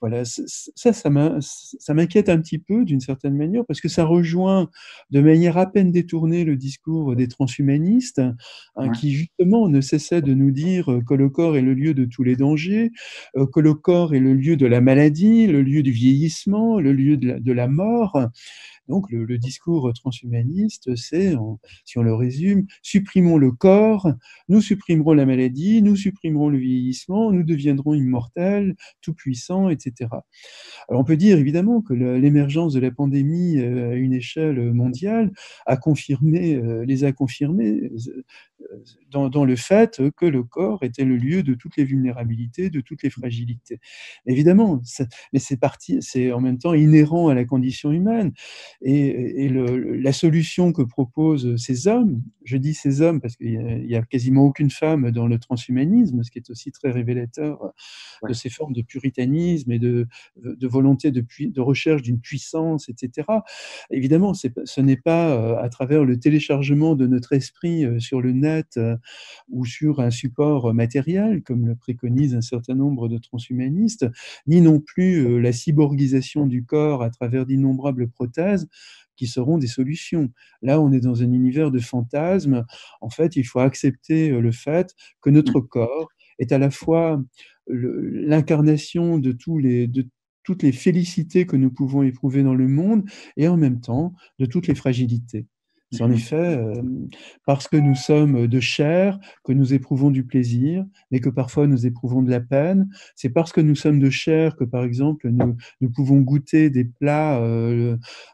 voilà, ça, ça m'inquiète un petit peu d'une certaine manière parce que ça rejoint de manière à peine détournée le discours des transhumanistes hein, ouais. qui, justement, ne cessaient de nous dire que le corps est le lieu de tous les dangers, euh, que le corps est le lieu de la maladie, le lieu du vieillissement, le lieu de la, de la mort. Donc le, discours transhumaniste, c'est, si on le résume, supprimons le corps, nous supprimerons la maladie, nous supprimerons le vieillissement, nous deviendrons immortels, tout-puissants, etc. Alors on peut dire évidemment que l'émergence de la pandémie à une échelle mondiale a confirmé, les a confirmés dans, dans, le fait que le corps était le lieu de toutes les vulnérabilités, de toutes les fragilités. Évidemment, mais c'est parti, c'est en même temps inhérent à la condition humaine. Et, et le, la solution que proposent ces hommes, je dis ces hommes parce qu'il n'y a, a, quasiment aucune femme dans le transhumanisme, ce qui est aussi très révélateur de ces formes de puritanisme et de, de volonté de, de recherche d'une puissance, etc. Évidemment, ce n'est pas à travers le téléchargement de notre esprit sur le net ou sur un support matériel, comme le préconise un certain nombre de transhumanistes, ni non plus la cyborgisation du corps à travers d'innombrables prothèses qui seront des solutions. Là, on est dans un univers de fantasmes. En fait, il faut accepter le fait que notre corps est à la fois l'incarnation de tous les de toutes les félicités que nous pouvons éprouver dans le monde et en même temps de toutes les fragilités. C'est en effet parce que nous sommes de chair que nous éprouvons du plaisir, mais que parfois nous éprouvons de la peine. C'est parce que nous sommes de chair que, par exemple, nous, pouvons goûter des plats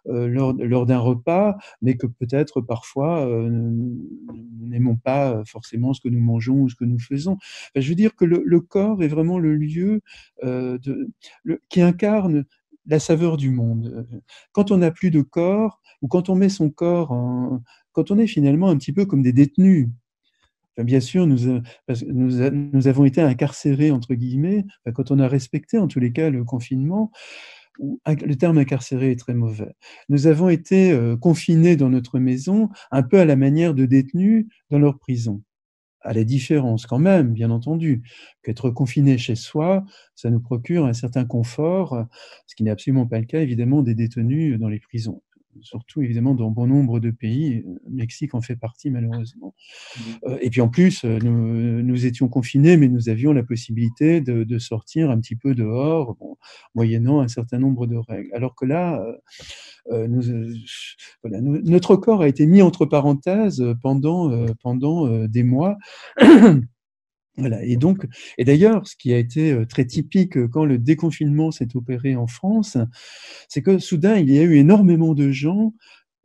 lors, d'un repas, mais que peut-être parfois nous n'aimons pas forcément ce que nous mangeons ou ce que nous faisons. Je veux dire que le, corps est vraiment le lieu qui incarne la saveur du monde. Quand on n'a plus de corps, ou quand on met son corps en... quand on est finalement un petit peu comme des détenus. Bien sûr, nous, nous, nous, avons été incarcérés, entre guillemets, quand on a respecté en tous les cas le confinement, le terme incarcéré est très mauvais. Nous avons été euh, confinés dans notre maison, un peu à la manière de détenus dans leur prison à la différence quand même, bien entendu, qu'être confiné chez soi, ça nous procure un certain confort, ce qui n'est absolument pas le cas, évidemment, des détenus dans les prisons. Surtout, évidemment, dans bon nombre de pays. Le Mexique en fait partie, malheureusement. Mmh. Et puis, en plus, nous, nous, étions confinés, mais nous avions la possibilité de, de sortir un petit peu dehors, bon, moyennant un certain nombre de règles. Alors que là, euh, nous, voilà, nous, notre corps a été mis entre parenthèses pendant, euh, pendant euh, des mois. Voilà. Et donc, et d'ailleurs, ce qui a été très typique quand le déconfinement s'est opéré en France, c'est que soudain, il y a eu énormément de gens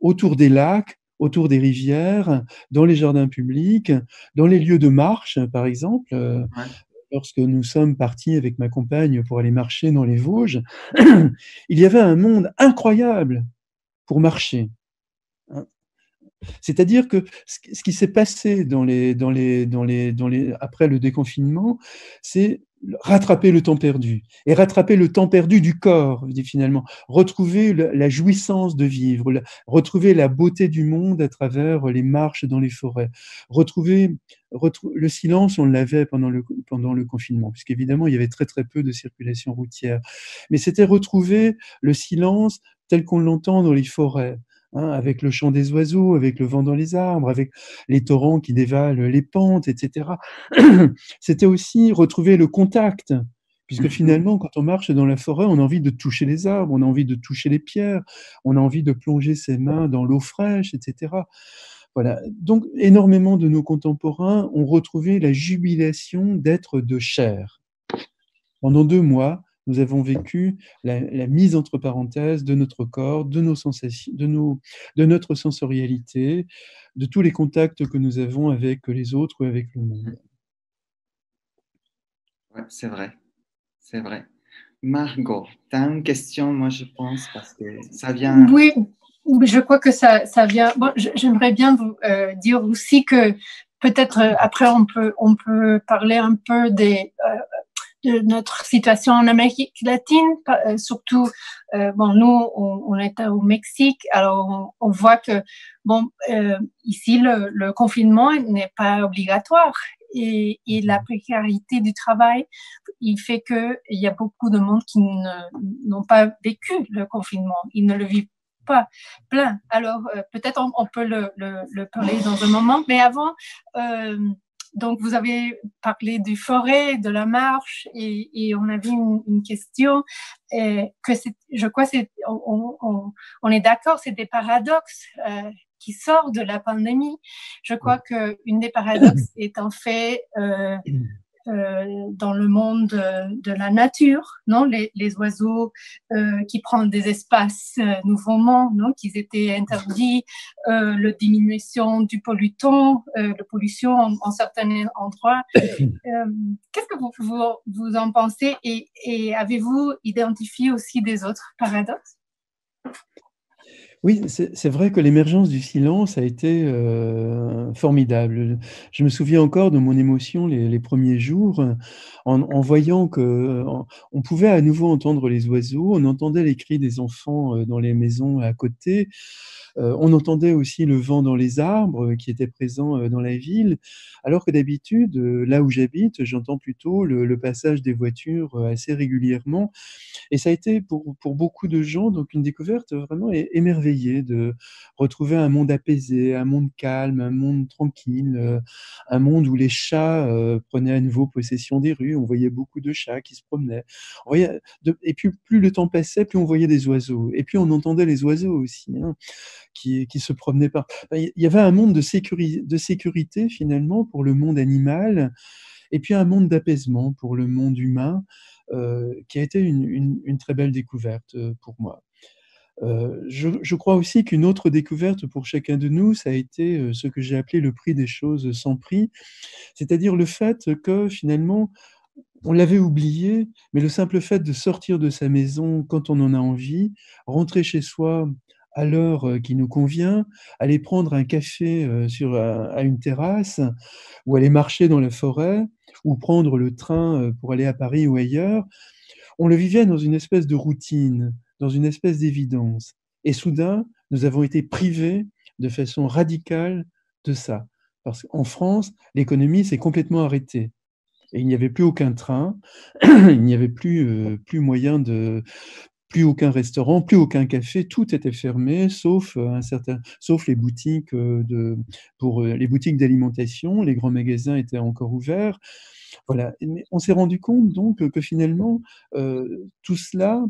autour des lacs, autour des rivières, dans les jardins publics, dans les lieux de marche, par exemple. Ouais. Lorsque nous sommes partis avec ma compagne pour aller marcher dans les Vosges, il y avait un monde incroyable pour marcher. C'est-à-dire que ce qui s'est passé dans les, dans les, dans les, dans les, après le déconfinement, c'est rattraper le temps perdu et rattraper le temps perdu du corps finalement. Retrouver la jouissance de vivre retrouver la beauté du monde à travers les marches dans les forêts. Retrouver le silence on l'avait pendant le pendant le confinement puisqu'évidemment il y avait très très peu de circulation routière. Mais c'était retrouver le silence tel qu'on l'entend dans les forêts Hein, avec le chant des oiseaux, avec le vent dans les arbres, avec les torrents qui dévalent les pentes, etc. C'était aussi retrouver le contact, puisque mmh finalement, quand on marche dans la forêt, on a envie de toucher les arbres, on a envie de toucher les pierres, on a envie de plonger ses mains dans l'eau fraîche, etc. Voilà. Donc, énormément de nos contemporains ont retrouvé la jubilation d'être de chair. Pendant deux mois, nous avons vécu la, mise entre parenthèses de notre corps, de nos sensations, de, nos, de notre sensorialité, de tous les contacts que nous avons avec les autres ou avec le monde. Oui, c'est vrai, c'est vrai. Margot, tu as une question, moi je pense, parce que ça vient. Oui, je crois que ça, ça vient. Bon, J'aimerais bien vous euh, dire aussi que peut-être euh, après on peut, on peut parler un peu des, euh, de notre situation en Amérique latine, euh, surtout, euh, bon, nous, on, on, est au Mexique, alors on, voit que, bon, euh, ici, le, le confinement n'est pas obligatoire et, et, la précarité du travail, il fait que il y a beaucoup de monde qui n'ont pas vécu le confinement, ils ne le vivent pas plein. Alors, euh, peut-être on, on, peut le, le, le, parler dans un moment, mais avant, euh, donc, vous avez parlé du forêt, de la marche, et, et on avait une, une question et que je crois c'est on, on, on, est d'accord, c'est des paradoxes euh, qui sortent de la pandémie. Je crois que une des paradoxes est en fait euh, euh, dans le monde de, la nature, non les, les oiseaux euh, qui prennent des espaces euh, nouveaument, non qu'ils étaient interdits, euh, la diminution du pollutant, euh, la pollution en, en certains endroits. Qu'est-ce que vous, vous, vous, en pensez et, et avez-vous identifié aussi des autres paradoxes? Oui, c'est vrai que l'émergence du silence a été euh, formidable. Je me souviens encore de mon émotion les, premiers jours en, en voyant que on pouvait à nouveau entendre les oiseaux, on entendait les cris des enfants euh, dans les maisons à côté, euh, on entendait aussi le vent dans les arbres qui était présent euh, dans la ville, alors que d'habitude, euh, là où j'habite, j'entends plutôt le, passage des voitures assez régulièrement. Et ça a été pour, beaucoup de gens donc une découverte vraiment émerveillée de retrouver un monde apaisé, un monde calme, un monde tranquille, un monde où les chats prenaient à nouveau possession des rues. On voyait beaucoup de chats qui se promenaient. Et puis plus le temps passait, plus on voyait des oiseaux. Et puis on entendait les oiseaux aussi. Hein qui, se promenaient par. Il y avait un monde de, sécurité, de sécurité finalement pour le monde animal, et puis un monde d'apaisement pour le monde humain, euh, qui a été une, très belle découverte euh, pour moi. Euh, je, je, crois aussi qu'une autre découverte pour chacun de nous, ça a été ce que j'ai appelé le prix des choses sans prix, c'est-à-dire le fait que finalement, on l'avait oublié, mais le simple fait de sortir de sa maison quand on en a envie, rentrer chez soi à l'heure euh, qui nous convient, aller prendre un café euh, sur, à une terrasse, ou aller marcher dans la forêt, ou prendre le train euh, pour aller à Paris ou ailleurs, on le vivait dans une espèce de routine, dans une espèce d'évidence. Et soudain, nous avons été privés de façon radicale de ça. Parce qu'en France, l'économie s'est complètement arrêtée. Et il n'y avait plus aucun train, il n'y avait plus, plus moyen de, plus aucun restaurant, plus aucun café, tout était fermé, sauf euh, un certain, sauf les boutiques euh, de, pour euh, les boutiques d'alimentation, les grands magasins étaient encore ouverts. Voilà. On s'est rendu compte donc que finalement tout cela,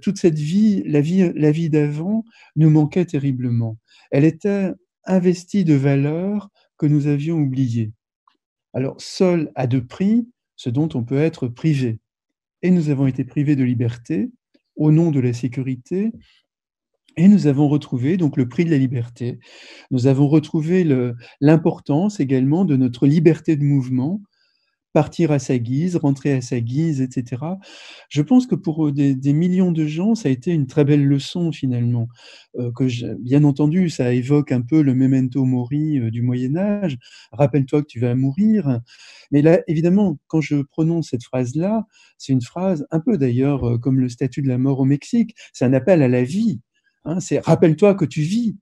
toute cette vie, la vie, la vie d'avant, nous manquait terriblement. Elle était investie de valeurs que nous avions oubliées. Alors seul à deux prix, ce dont on peut être privé. Et nous avons été privés de liberté, au nom de la sécurité. Et nous avons retrouvé donc le prix de la liberté. Nous avons retrouvé l'importance également de notre liberté de mouvement partir à sa guise, rentrer à sa guise, etc. Je pense que pour euh, des, millions de gens, ça a été une très belle leçon finalement. Euh, que bien entendu, ça évoque un peu le memento mori euh, du Moyen Âge. Rappelle-toi que tu vas mourir. Mais là, évidemment, quand je prononce cette phrase-là, c'est une phrase un peu d'ailleurs comme le statut de la mort au Mexique. C'est un appel à la vie. Hein. c'est rappelle-toi que tu vis.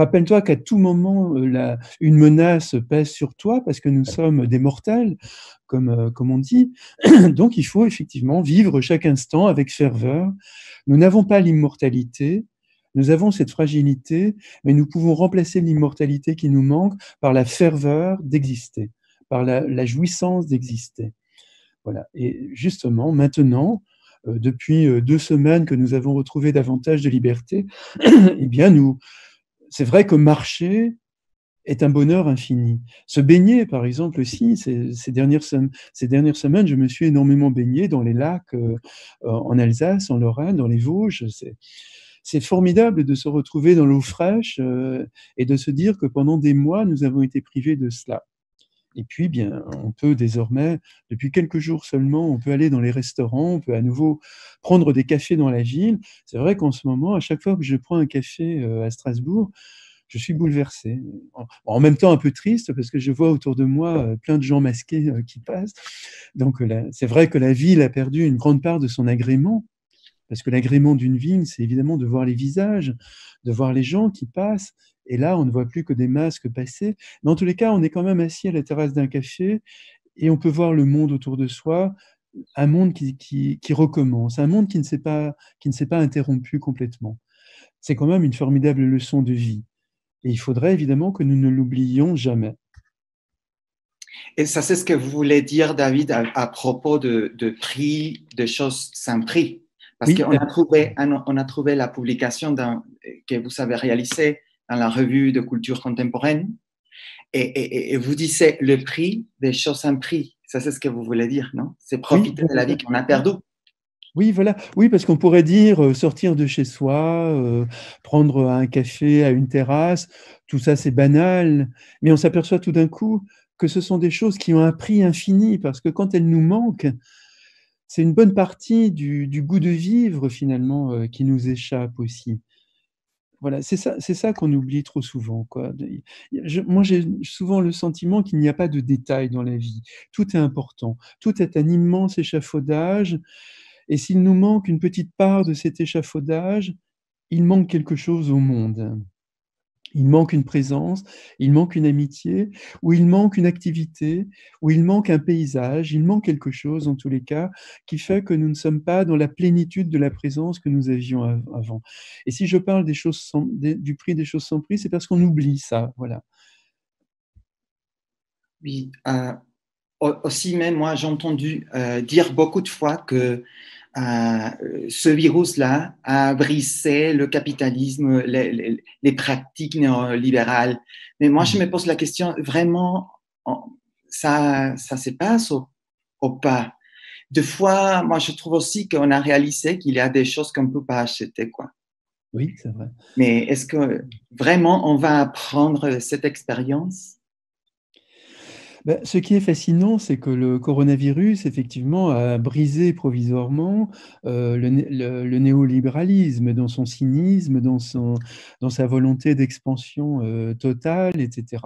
Rappelle-toi qu'à tout moment, euh, une menace pèse sur toi parce que nous sommes des mortels, comme, euh, comme on dit. Donc il faut effectivement vivre chaque instant avec ferveur. Nous n'avons pas l'immortalité, nous avons cette fragilité, mais nous pouvons remplacer l'immortalité qui nous manque par la ferveur d'exister, par la, jouissance d'exister. Voilà. Et justement, maintenant, euh, depuis deux semaines que nous avons retrouvé davantage de liberté, eh bien, nous, c'est vrai que marcher est un bonheur infini. Se baigner, par exemple, aussi, ces, dernières, semaines, je me suis énormément baigné dans les lacs euh, en Alsace, en Lorraine, dans les Vosges. C'est formidable de se retrouver dans l'eau fraîche euh, et de se dire que pendant des mois, nous avons été privés de cela. Et puis, bien, on peut désormais, depuis quelques jours seulement, on peut aller dans les restaurants, on peut à nouveau prendre des cafés dans la ville. C'est vrai qu'en ce moment, à chaque fois que je prends un café euh, à Strasbourg, je suis bouleversé. En même temps, un peu triste parce que je vois autour de moi euh, plein de gens masqués euh, qui passent. Donc, c'est vrai que la ville a perdu une grande part de son agrément. Parce que l'agrément d'une ville, c'est évidemment de voir les visages, de voir les gens qui passent, et là, on ne voit plus que des masques passer. Mais en tous les cas, on est quand même assis à la terrasse d'un café et on peut voir le monde autour de soi, un monde qui, qui, recommence, un monde qui ne s'est pas, qui ne s'est pas interrompu complètement. C'est quand même une formidable leçon de vie. Et il faudrait évidemment que nous ne l'oublions jamais. Et ça, c'est ce que vous voulez dire, David, à, propos de, de, prix, de choses sans prix? Parce qu'on a trouvé, on a trouvé la publication que vous avez réalisée dans la revue de culture contemporaine. Et, vous disiez le prix des choses sans prix. Ça, c'est ce que vous voulez dire, non? C'est profiter de la vie qu'on a perdue. Oui, voilà. Oui, parce qu'on pourrait dire euh, sortir de chez soi, euh, prendre un café à une terrasse, tout ça c'est banal, mais on s'aperçoit tout d'un coup que ce sont des choses qui ont un prix infini, parce que quand elles nous manquent, c'est une bonne partie du, goût de vivre finalement euh, qui nous échappe aussi. Voilà, c'est ça, c'est ça qu'on oublie trop souvent. Moi, j'ai souvent le sentiment qu'il n'y a pas de détails dans la vie. Tout est important. Tout est un immense échafaudage. Et s'il nous manque une petite part de cet échafaudage, il manque quelque chose au monde il manque une présence, il manque une amitié, ou il manque une activité, ou il manque un paysage, il manque quelque chose en tous les cas qui fait que nous ne sommes pas dans la plénitude de la présence que nous avions avant. Et si je parle des choses du prix des choses sans prix, c'est parce qu'on oublie ça, voilà. Oui, euh, aussi même moi j'ai entendu euh, dire beaucoup de fois que ce virus-là a brisé le capitalisme, les, les, pratiques néolibérales. Mais moi, je me pose la question, vraiment, ça, ça se passe ou, pas? Deux fois, moi, je trouve aussi qu'on a réalisé qu'il y a des choses qu'on ne peut pas acheter. Quoi. Oui, c'est vrai. Mais est-ce que vraiment on va apprendre cette expérience? Bah, ce qui est fascinant, c'est que le coronavirus, effectivement, a brisé provisoirement euh, le, néolibéralisme dans son cynisme, dans, sa volonté d'expansion euh, totale, etc.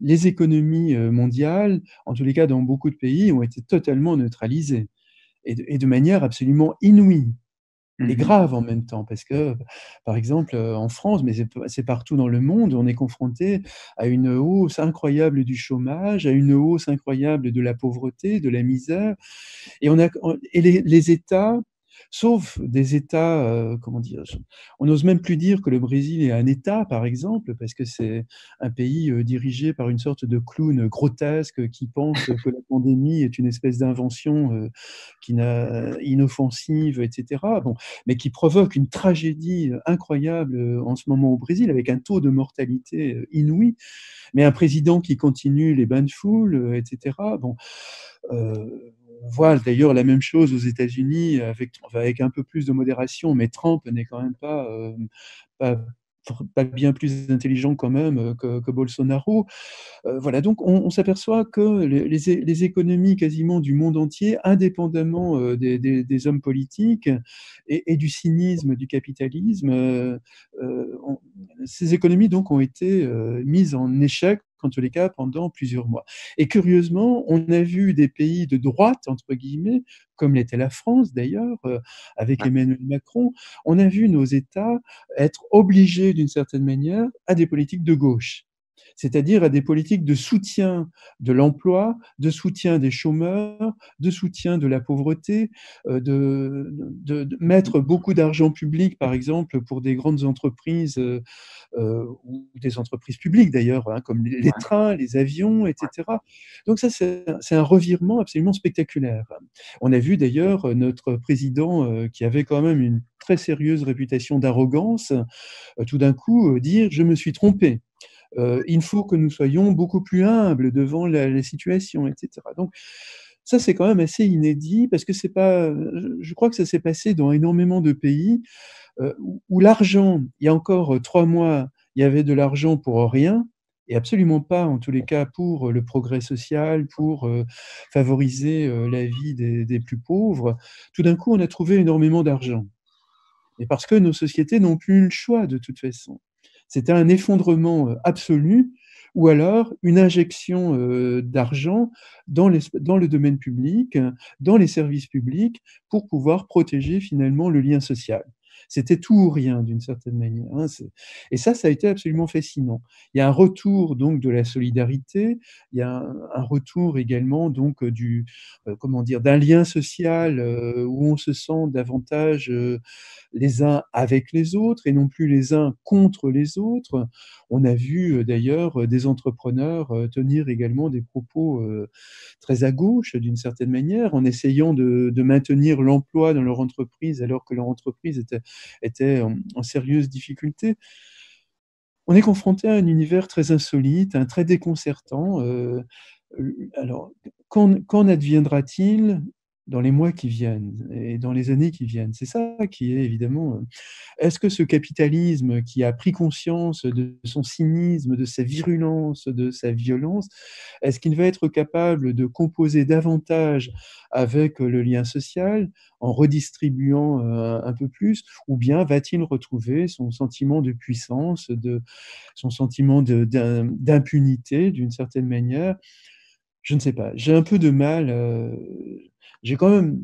Les économies euh, mondiales, en tous les cas dans beaucoup de pays, ont été totalement neutralisées et de manière absolument inouïe et mmh grave en même temps, parce que, par exemple, en France, mais c'est partout dans le monde, on est confronté à une hausse incroyable du chômage, à une hausse incroyable de la pauvreté, de la misère, et, on a, et les, les États sauf des États, euh, comment dire, on n'ose même plus dire que le Brésil est un État, par exemple, parce que c'est un pays euh, dirigé par une sorte de clown grotesque qui pense que la pandémie est une espèce d'invention euh, qui n'a inoffensive, etc. Bon, mais qui provoque une tragédie incroyable en ce moment au Brésil, avec un taux de mortalité inouï, mais un président qui continue les bains de foule, etc. Bon, on voit d'ailleurs la même chose aux États-Unis avec, un peu plus de modération, mais Trump n'est quand même pas, euh, bien plus intelligent quand même que, Bolsonaro. voilà, donc on, s'aperçoit que les, économies quasiment du monde entier, indépendamment des, hommes politiques et, du cynisme du capitalisme, ces économies donc ont été mises en échec en tous les cas pendant plusieurs mois. Et curieusement, on a vu des pays de droite, entre guillemets, comme l'était la France d'ailleurs, euh, avec Emmanuel Macron, on a vu nos États être obligés d'une certaine manière à des politiques de gauche c'est-à-dire à des politiques de soutien de l'emploi, de soutien des chômeurs, de soutien de la pauvreté, euh, de, mettre beaucoup d'argent public, par exemple, pour des grandes entreprises euh, euh, ou des entreprises publiques d'ailleurs, hein, comme les, trains, les avions, etc. Donc ça, c'est un revirement absolument spectaculaire. On a vu d'ailleurs notre président, qui avait quand même une très sérieuse réputation d'arrogance, tout d'un coup dire je me suis trompé. Euh, il faut que nous soyons beaucoup plus humbles devant la, situation, etc. Donc, ça, c'est quand même assez inédit parce que c'est pas. Je crois que ça s'est passé dans énormément de pays euh, où, l'argent, il y a encore trois mois, il y avait de l'argent pour rien et absolument pas, en tous les cas, pour le progrès social, pour euh, favoriser la vie des, des, plus pauvres. Tout d'un coup, on a trouvé énormément d'argent. Et parce que nos sociétés n'ont plus le choix de toute façon. C'était un effondrement euh, absolu ou alors une injection euh, d'argent dans, dans, le domaine public, dans les services publics, pour pouvoir protéger finalement le lien social. C'était tout ou rien d'une certaine manière. Hein, et ça, ça a été absolument fascinant. Il y a un retour donc de la solidarité, il y a un, retour également donc du euh, comment dire d'un lien social où on se sent davantage les uns avec les autres et non plus les uns contre les autres. On a vu euh, d'ailleurs euh, des entrepreneurs euh, tenir également des propos très à gauche d'une certaine manière en essayant de, maintenir l'emploi dans leur entreprise alors que leur entreprise était, en, sérieuse difficulté. On est confronté à un univers très insolite, un très déconcertant. alors, qu'en adviendra-t-il? Dans les mois qui viennent et dans les années qui viennent. C'est ça qui est évidemment. Euh, est-ce que ce capitalisme qui a pris conscience de son cynisme, de sa virulence, de sa violence, est-ce qu'il va être capable de composer davantage avec le lien social en redistribuant euh, un peu plus, ou bien va-t-il retrouver son sentiment de puissance, de, son sentiment d'impunité d'une certaine manière? Je ne sais pas. J'ai un peu de mal. Euh, j'ai quand même,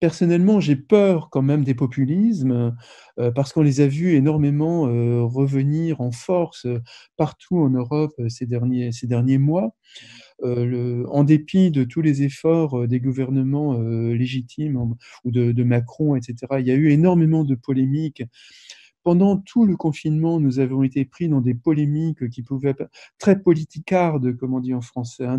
personnellement, j'ai peur quand même des populismes euh, parce qu'on les a vus énormément euh, revenir en force euh, partout en Europe ces derniers, ces derniers mois. en dépit de tous les efforts des gouvernements légitimes ou de, de, Macron, etc., il y a eu énormément de polémiques pendant tout le confinement, nous avons été pris dans des polémiques qui pouvaient très politicardes, comme on dit en français, hein,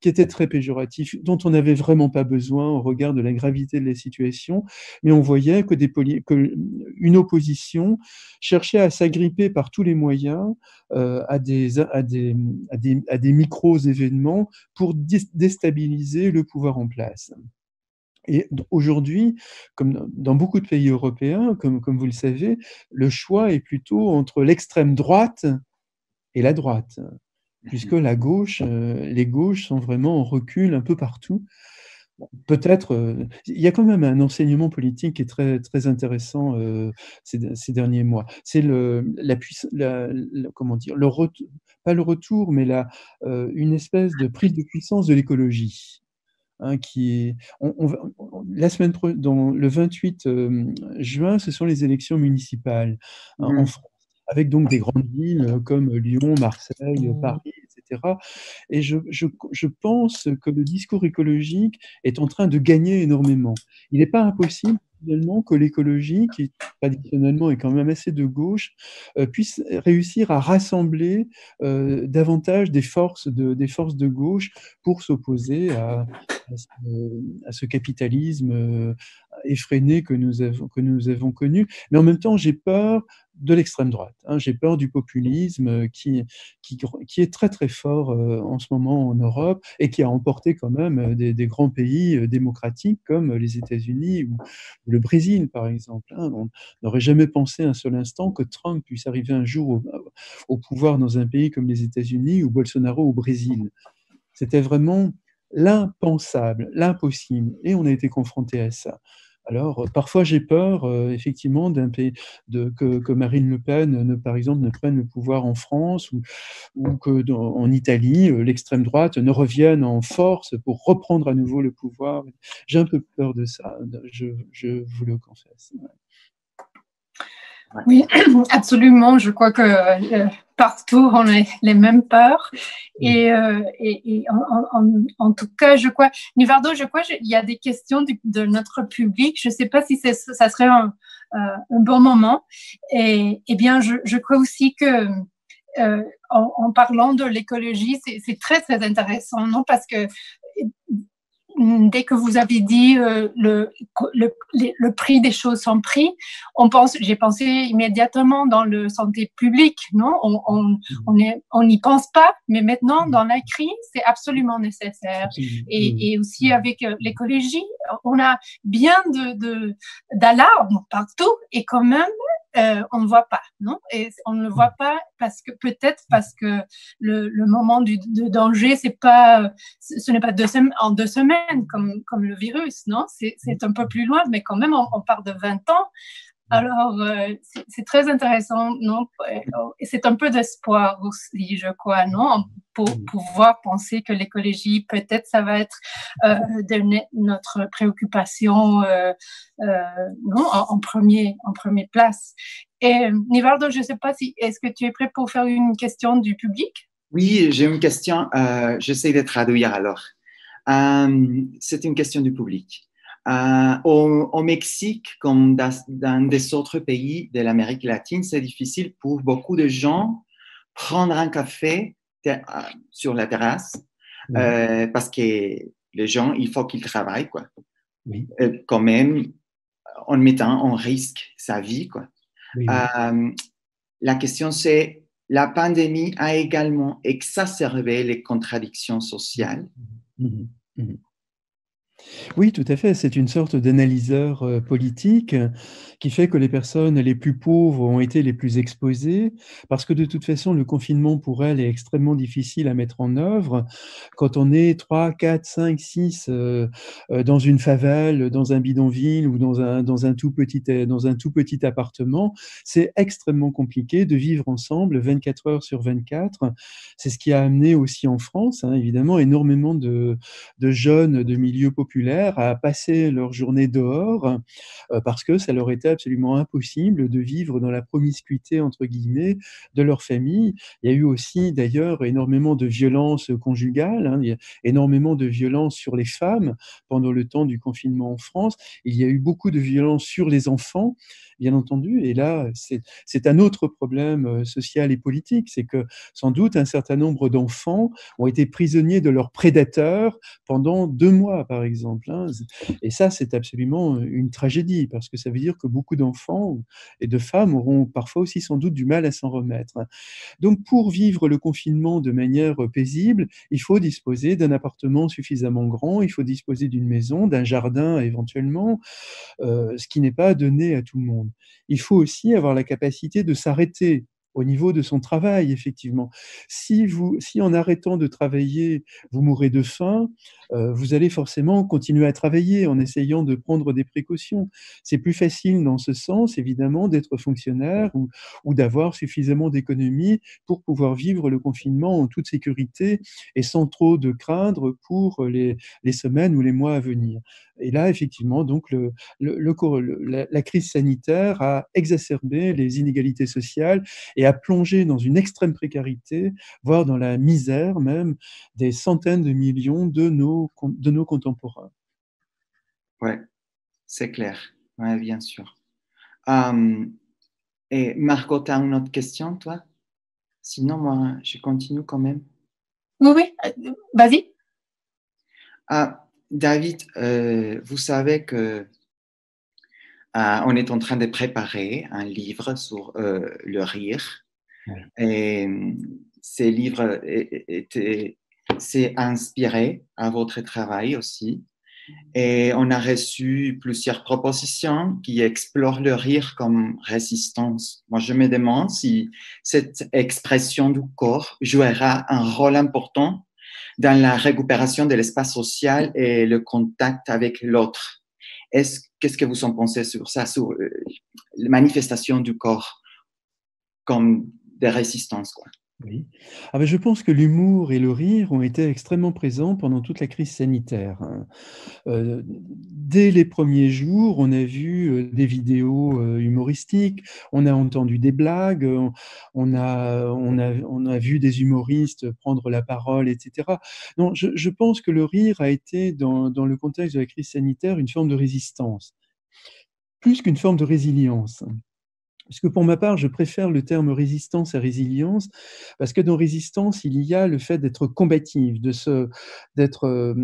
qui étaient très péjoratifs, dont on n'avait vraiment pas besoin au regard de la gravité de la situation. Mais on voyait que, des que une opposition cherchait à s'agripper par tous les moyens euh, à des, à des, à des, à des micros-événements pour déstabiliser le pouvoir en place. Et aujourd'hui, comme dans beaucoup de pays européens, comme, comme vous le savez, le choix est plutôt entre l'extrême droite et la droite, puisque la gauche, euh, les gauches sont vraiment en recul un peu partout. Peut-être, euh, il y a quand même un enseignement politique qui est très, très intéressant euh, ces, ces, derniers mois. C'est le, la, comment dire, le pas le retour, mais la, une espèce de prise de puissance de l'écologie. Hein, qui la semaine dans le 28 euh, juin, ce sont les élections municipales hein, en mmh. France, avec donc des grandes villes euh, comme Lyon, Marseille, mmh. Paris, etc. Et je, je, je, pense que le discours écologique est en train de gagner énormément. Il n'est pas impossible que l'écologie, qui traditionnellement est quand même assez de gauche, euh, puisse réussir à rassembler euh, davantage des forces de, des de gauche pour s'opposer à, à, ce, capitalisme euh, effrénée que nous avons, que nous avons connue. Mais en même temps, j'ai peur de l'extrême droite. Hein. J'ai peur du populisme qui, qui, qui, est très très fort euh, en ce moment en Europe et qui a emporté quand même des, des grands pays euh, démocratiques comme les États-Unis ou, le Brésil par exemple. Hein. On n'aurait jamais pensé un seul instant que Trump puisse arriver un jour au, au pouvoir dans un pays comme les États-Unis ou Bolsonaro au Brésil. C'était vraiment l'impensable, l'impossible. Et on a été confronté à ça. Alors, euh, parfois, j'ai peur, euh, effectivement, que, Marine Le Pen, ne, par exemple, ne prenne le pouvoir en France ou, ou que en Italie, euh, l'extrême droite ne revienne en force pour reprendre à nouveau le pouvoir. J'ai un peu peur de ça, je vous le confesse. Oui, absolument. Je crois que euh, partout, on a les mêmes peurs. Et, euh, et, et en, en, en, tout cas, je crois, Nivardo, je crois qu'il y a des questions de, de notre public. Je ne sais pas si ça serait un, euh, un, bon moment. Et, et bien, je, je crois aussi que euh, en, en, parlant de l'écologie, c'est très, très intéressant, non? Parce que dès que vous avez dit euh, le, le, le, prix des choses sont pris, on pense, j'ai pensé immédiatement dans le santé publique, non? On on on on n'y pense pas, mais maintenant dans la crise, c'est absolument nécessaire. Et, et aussi avec euh, l'écologie, on a bien de d'alarmes partout, et quand même euh, on ne voit pas, non? Et on ne le voit pas parce que peut-être parce que le, le moment du, de danger, c'est pas, ce n'est pas deux en deux semaines comme comme le virus, non? C'est un peu plus loin, mais quand même, on, on part de 20 ans. Alors, euh, c'est très intéressant, non? Et c'est un peu d'espoir aussi, je crois, non? Pour pouvoir penser que l'écologie, peut-être, ça va être euh, de notre préoccupation, euh, non? En, en, premier, en première place. Et Nivaldo, je ne sais pas si, est-ce que tu es prêt pour faire une question du public? Oui, j'ai une question. J'essaie de traduire alors. C'est une question du public. Euh, au, au, Mexique, comme dans, dans, des autres pays de l'Amérique latine, c'est difficile pour beaucoup de gens prendre un café euh, sur la terrasse euh, parce que les gens, il faut qu'ils travaillent, quoi. Oui. Euh, quand même, en mettant en risque sa vie, quoi. Oui, la question, c'est la pandémie a également exacerbé les contradictions sociales. Mmh. Mmh. Oui, tout à fait. C'est une sorte d'analyseur euh, politique qui fait que les personnes les plus pauvres ont été les plus exposées, parce que de toute façon, le confinement pour elles est extrêmement difficile à mettre en œuvre. Quand on est 3, 4, 5, 6 euh, euh, dans une favelle, dans un bidonville ou dans un, dans un, tout, petit, dans un tout petit appartement, c'est extrêmement compliqué de vivre ensemble 24 heures sur 24. C'est ce qui a amené aussi en France, hein, évidemment, énormément de, de jeunes de milieux populaires à passer leur journée dehors euh, parce que ça leur était absolument impossible de vivre dans la promiscuité, entre guillemets, de leur famille. Il y a eu aussi, d'ailleurs, énormément de violences conjugales, hein, énormément de violences sur les femmes pendant le temps du confinement en France. Il y a eu beaucoup de violences sur les enfants bien entendu. Et là, c'est un autre problème euh, social et politique, c'est que sans doute un certain nombre d'enfants ont été prisonniers de leurs prédateurs pendant deux mois, par exemple. Hein. Et ça, c'est absolument euh, une tragédie, parce que ça veut dire que beaucoup d'enfants et de femmes auront parfois aussi sans doute du mal à s'en remettre. Donc, pour vivre le confinement de manière paisible, il faut disposer d'un appartement suffisamment grand, il faut disposer d'une maison, d'un jardin éventuellement, euh, ce qui n'est pas donné à tout le monde il faut aussi avoir la capacité de s'arrêter au niveau de son travail, effectivement. Si, vous, si en arrêtant de travailler, vous mourrez de faim, euh, vous allez forcément continuer à travailler en essayant de prendre des précautions. C'est plus facile dans ce sens, évidemment, d'être fonctionnaire ou, ou d'avoir suffisamment d'économies pour pouvoir vivre le confinement en toute sécurité et sans trop de craindre pour les, les semaines ou les mois à venir. Et là, effectivement, donc le, le, le, la, la, crise sanitaire a exacerbé les inégalités sociales et a plongé dans une extrême précarité, voire dans la misère même, des centaines de millions de nos, de nos contemporains. Oui, c'est clair. Oui, bien sûr. Um, et Margot, tu as une autre question, toi? Sinon, moi, je continue quand même. Oui, oui, vas-y. Ah, David, euh, vous savez que on est en train de préparer un livre sur le rire. Et ces livres étaient, c'est inspiré à votre travail aussi. Et on a reçu plusieurs propositions qui explorent le rire comme résistance. Moi, je me demande si cette expression du corps jouera un rôle important dans la récupération de l'espace social et le contact avec l'autre. Est-ce, qu'est-ce que vous en pensez sur ça, sur euh, les manifestations du corps comme des résistances, quoi? Ah ben, je pense que l'humour et le rire ont été extrêmement présents pendant toute la crise sanitaire. Hein. Euh, dès les premiers jours, on a vu euh, des vidéos euh, humoristiques, on a entendu des blagues, on a, on a, on a vu des humoristes prendre la parole, etc. Non, je, je pense que le rire a été, dans, dans le contexte de la crise sanitaire, une forme de résistance, plus qu'une forme de résilience. Parce que pour ma part, je préfère le terme résistance à résilience, parce que dans résistance, il y a le fait d'être combatif, de se, d'être, euh,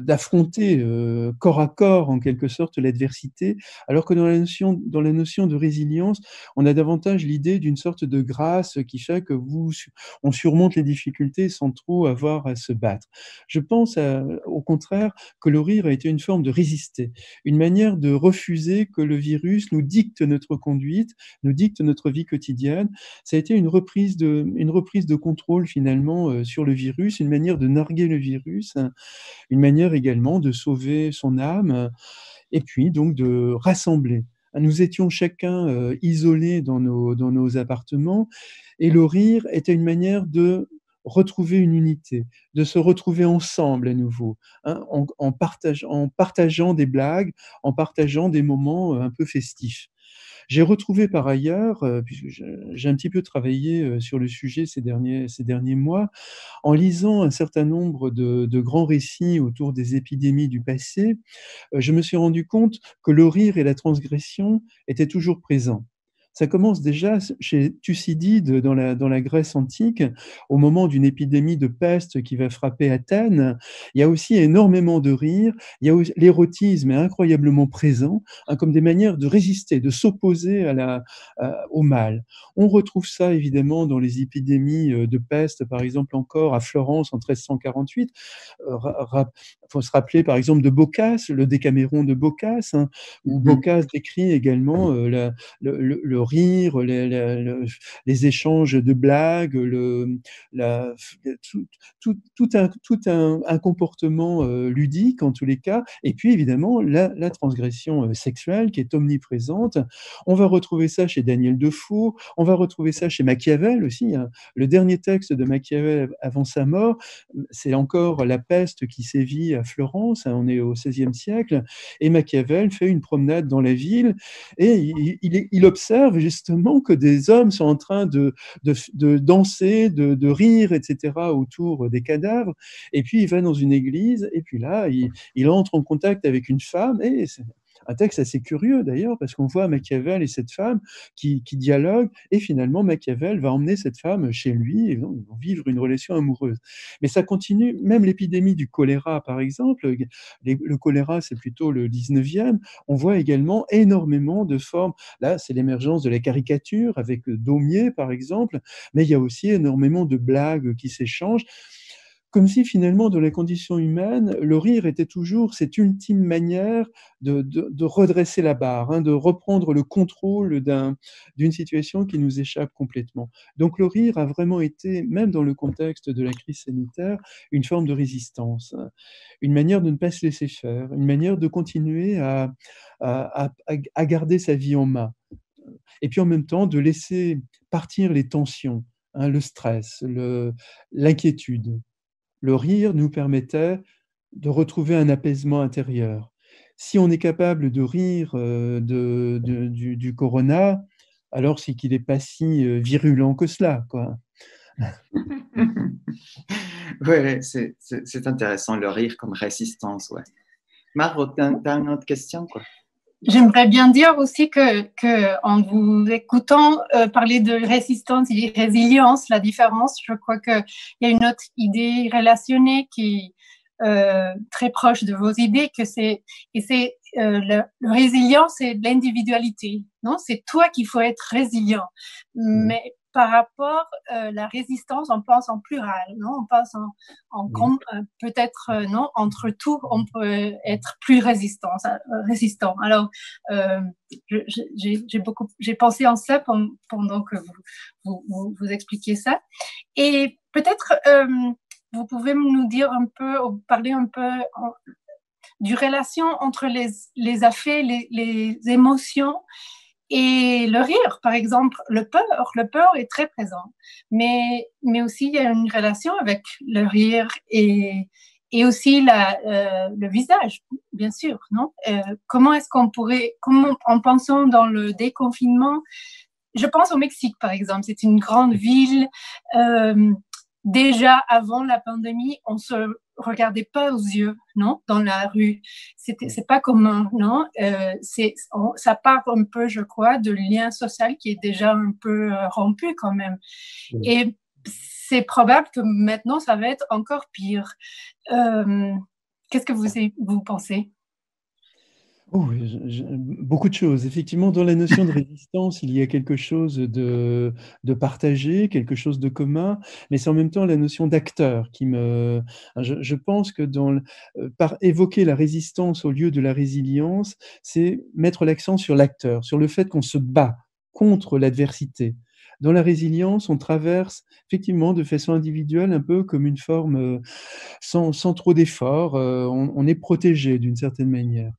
d'affronter euh, corps à corps en quelque sorte l'adversité, alors que dans la notion, dans la notion de résilience, on a davantage l'idée d'une sorte de grâce qui fait que vous, on surmonte les difficultés sans trop avoir à se battre. Je pense au contraire que le rire a été une forme de résister, une manière de refuser que le virus nous dicte notre conduite nous dicte notre vie quotidienne. Ça a été une reprise de, une reprise de contrôle finalement euh, sur le virus, une manière de narguer le virus, une manière également de sauver son âme, et puis donc de rassembler. Nous étions chacun euh, isolés dans nos, dans nos appartements, et le rire était une manière de retrouver une unité, de se retrouver ensemble à nouveau, hein, en, en, partageant des blagues, en partageant des moments euh, un peu festifs. J'ai retrouvé par ailleurs, euh, puisque j'ai un petit peu travaillé euh, sur le sujet ces derniers, mois, en lisant un certain nombre de, de grands récits autour des épidémies du passé, euh, je me suis rendu compte que le rire et la transgression étaient toujours présents. Ça commence déjà chez Thucydide dans la, Grèce antique, au moment d'une épidémie de peste qui va frapper Athènes. Il y a aussi énormément de rire, il y a l'érotisme est incroyablement présent, hein, comme des manières de résister, de s'opposer au mal. On retrouve ça évidemment dans les épidémies euh, de peste, par exemple encore à Florence en 1348. Il euh, faut se rappeler par exemple de Boccace, le Décaméron de Boccace, hein, où mmh Boccace décrit également euh, la, le, le rire, les, échanges de blagues, le, la, tout, tout, tout, un, tout un, un, comportement euh, ludique en tous les cas, et puis évidemment la, la, transgression euh, sexuelle qui est omniprésente. On va retrouver ça chez Daniel Defoe, on va retrouver ça chez Machiavel aussi. Hein. Le dernier texte de Machiavel avant sa mort, c'est encore la peste qui sévit à Florence, hein, on est au XVIe siècle, et Machiavel fait une promenade dans la ville et il, observe justement que des hommes sont en train de, de, danser, de, de, rire, etc., autour des cadavres. Et puis il va dans une église, et puis là, il, il entre en contact avec une femme, et un texte assez curieux d'ailleurs, parce qu'on voit Machiavel et cette femme qui, dialoguent, et finalement Machiavel va emmener cette femme chez lui, et vont vivre une relation amoureuse. Mais ça continue, même l'épidémie du choléra par exemple, le choléra c'est plutôt le 19e, on voit également énormément de formes, là c'est l'émergence de la caricature avec Daumier par exemple, mais il y a aussi énormément de blagues qui s'échangent comme si finalement, dans la condition humaine, le rire était toujours cette ultime manière de, redresser la barre, hein, de reprendre le contrôle d'une situation qui nous échappe complètement. Donc le rire a vraiment été, même dans le contexte de la crise sanitaire, une forme de résistance, une manière de ne pas se laisser faire, une manière de continuer à, garder sa vie en main. Et puis en même temps, de laisser partir les tensions, hein, le stress, l'inquiétude le rire nous permettait de retrouver un apaisement intérieur. Si on est capable de rire euh, de, du, corona, alors c'est qu'il n'est pas si euh, virulent que cela. Quoi. oui, c'est intéressant, le rire comme résistance. Ouais. Marc, tu as, une autre question quoi? J'aimerais bien dire aussi que, que en vous écoutant euh, parler de résistance et de résilience, la différence, je crois qu'il y a une autre idée relationnée qui est euh, très proche de vos idées, que c'est et c'est euh, le, le résilient, c'est l'individualité, non? C'est toi qu'il faut être résilient. Mmh. Mais par rapport à euh, la résistance, on pense en plural, non? On pense en, en euh, peut-être euh, non? Entre tout, on peut être plus résistant. résistant. Alors, j'ai beaucoup, j'ai pensé en ça pendant que vous vous, vous, expliquiez ça, et peut-être vous pouvez nous dire un peu, parler un peu du relation entre les, les affaires, les, les émotions et le rire, par exemple, le peur, le peur est très présent, mais, mais aussi il y a une relation avec le rire et, et aussi la, euh, le visage, bien sûr, non? Euh, Comment est-ce qu'on pourrait, comment, en pensant dans le déconfinement, je pense au Mexique, par exemple, c'est une grande ville. Euh, déjà avant la pandémie, on se regardez pas aux yeux, non, dans la rue. C'était, c'est pas commun, non? Euh, c'est, ça part un peu, je crois, de lien social qui est déjà un peu euh, rompu quand même. Et c'est probable que maintenant ça va être encore pire. Euh, qu'est-ce que vous, vous pensez? Oh, beaucoup de choses. Effectivement, dans la notion de résistance, il y a quelque chose de, partagé, quelque chose de commun, mais c'est en même temps la notion d'acteur qui me. Je, pense que dans, euh, par évoquer la résistance au lieu de la résilience, c'est mettre l'accent sur l'acteur, sur le fait qu'on se bat contre l'adversité. Dans la résilience, on traverse effectivement de façon individuelle, un peu comme une forme euh, sans, trop d'efforts. Euh, on est protégé d'une certaine manière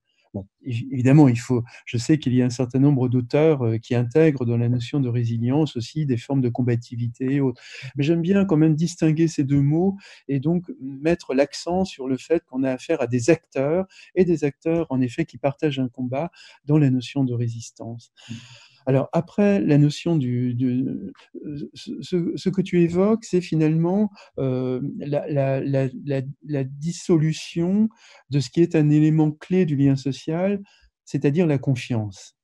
évidemment, il faut. Je sais qu'il y a un certain nombre d'auteurs euh, qui intègrent dans la notion de résilience aussi des formes de combativité autres. Mais j'aime bien quand même distinguer ces deux mots et donc mettre l'accent sur le fait qu'on a affaire à des acteurs et des acteurs en effet qui partagent un combat dans la notion de résistance. Mmh. Alors après, la notion du, ce, que tu évoques, c'est finalement euh, la, dissolution de ce qui est un élément clé du lien social, c'est-à-dire la confiance.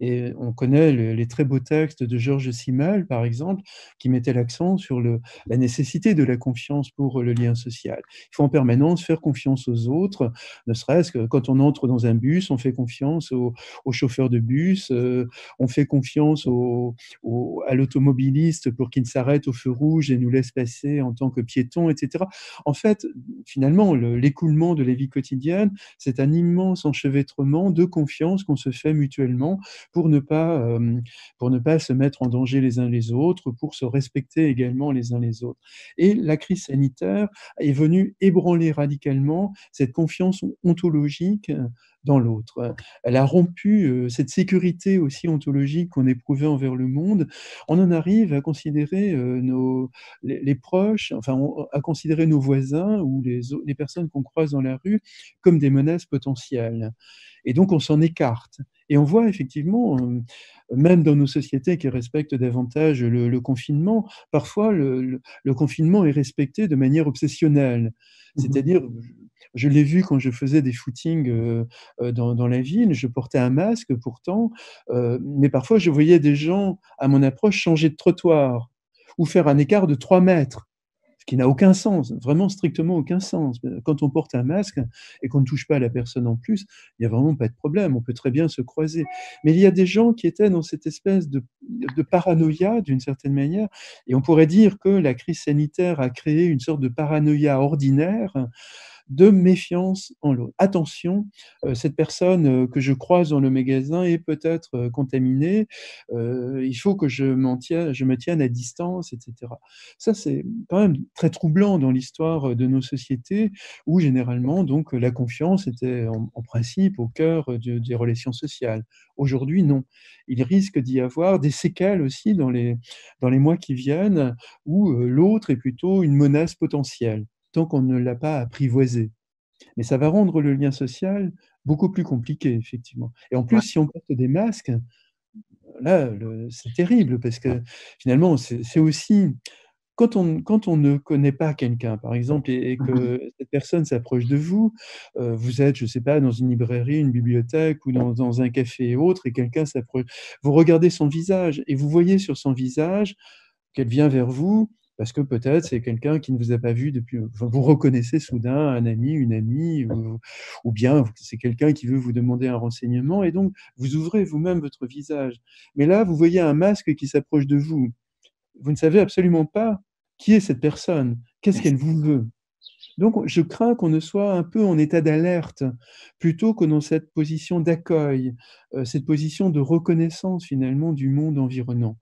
Et on connaît les très beaux textes de Georges Simmel, par exemple, qui mettaient l'accent sur la nécessité de la confiance pour le lien social. Il faut en permanence faire confiance aux autres, ne serait-ce que quand on entre dans un bus, on fait confiance au, au chauffeur de bus, euh, on fait confiance à l'automobiliste pour qu'il s'arrête au feu rouge et nous laisse passer en tant que piéton, etc. En fait, finalement, l'écoulement de la vie quotidienne, c'est un immense enchevêtrement de confiance qu'on se fait mutuellement pour ne pas, euh, pour ne pas se mettre en danger les uns les autres, pour se respecter également les uns les autres. Et la crise sanitaire est venue ébranler radicalement cette confiance ontologique dans l'autre. Elle a rompu euh, cette sécurité aussi ontologique qu'on éprouvait envers le monde. On en arrive à considérer euh, nos, les, proches, enfin, à considérer nos voisins ou les, les personnes qu'on croise dans la rue comme des menaces potentielles. Et donc, on s'en écarte. Et on voit effectivement, euh, même dans nos sociétés qui respectent davantage le, confinement, parfois le, le, confinement est respecté de manière obsessionnelle. Mmh C'est-à-dire, je l'ai vu quand je faisais des footings euh, euh, dans, dans, la ville, je portais un masque pourtant, mais parfois je voyais des gens à mon approche changer de trottoir ou faire un écart de 3 mètres qui n'a aucun sens, vraiment strictement aucun sens. Quand on porte un masque et qu'on ne touche pas la personne en plus, il n'y a vraiment pas de problème, on peut très bien se croiser. Mais il y a des gens qui étaient dans cette espèce de, de paranoïa, d'une certaine manière, et on pourrait dire que la crise sanitaire a créé une sorte de paranoïa ordinaire de méfiance en l'autre. Attention, euh, cette personne euh, que je croise dans le magasin est peut-être euh, contaminée, il faut que je, me tienne à distance, etc. Ça, c'est quand même très troublant dans l'histoire de nos sociétés où généralement, donc, la confiance était en, principe au cœur des relations sociales. Aujourd'hui, non. Il risque d'y avoir des séquelles aussi dans les, dans les mois qui viennent où l'autre est plutôt une menace potentielle tant qu'on ne l'a pas apprivoisé. Mais ça va rendre le lien social beaucoup plus compliqué, effectivement. Et en plus, si on porte des masques, là, c'est terrible, parce que finalement, c'est aussi... Quand on, quand on ne connaît pas quelqu'un, par exemple, et, que mmh cette personne s'approche de vous, euh, vous êtes, je ne sais pas, dans une librairie, une bibliothèque ou dans, dans un café et autre, et quelqu'un s'approche, vous regardez son visage et vous voyez sur son visage qu'elle vient vers vous parce que peut-être c'est quelqu'un qui ne vous a pas vu depuis. vous reconnaissez soudain un ami, une amie, ou, bien c'est quelqu'un qui veut vous demander un renseignement, et donc vous ouvrez vous-même votre visage. Mais là, vous voyez un masque qui s'approche de vous. Vous ne savez absolument pas qui est cette personne, qu'est-ce qu'elle vous veut. Donc, je crains qu'on ne soit un peu en état d'alerte plutôt que dans cette position d'accueil, euh, cette position de reconnaissance finalement du monde environnant.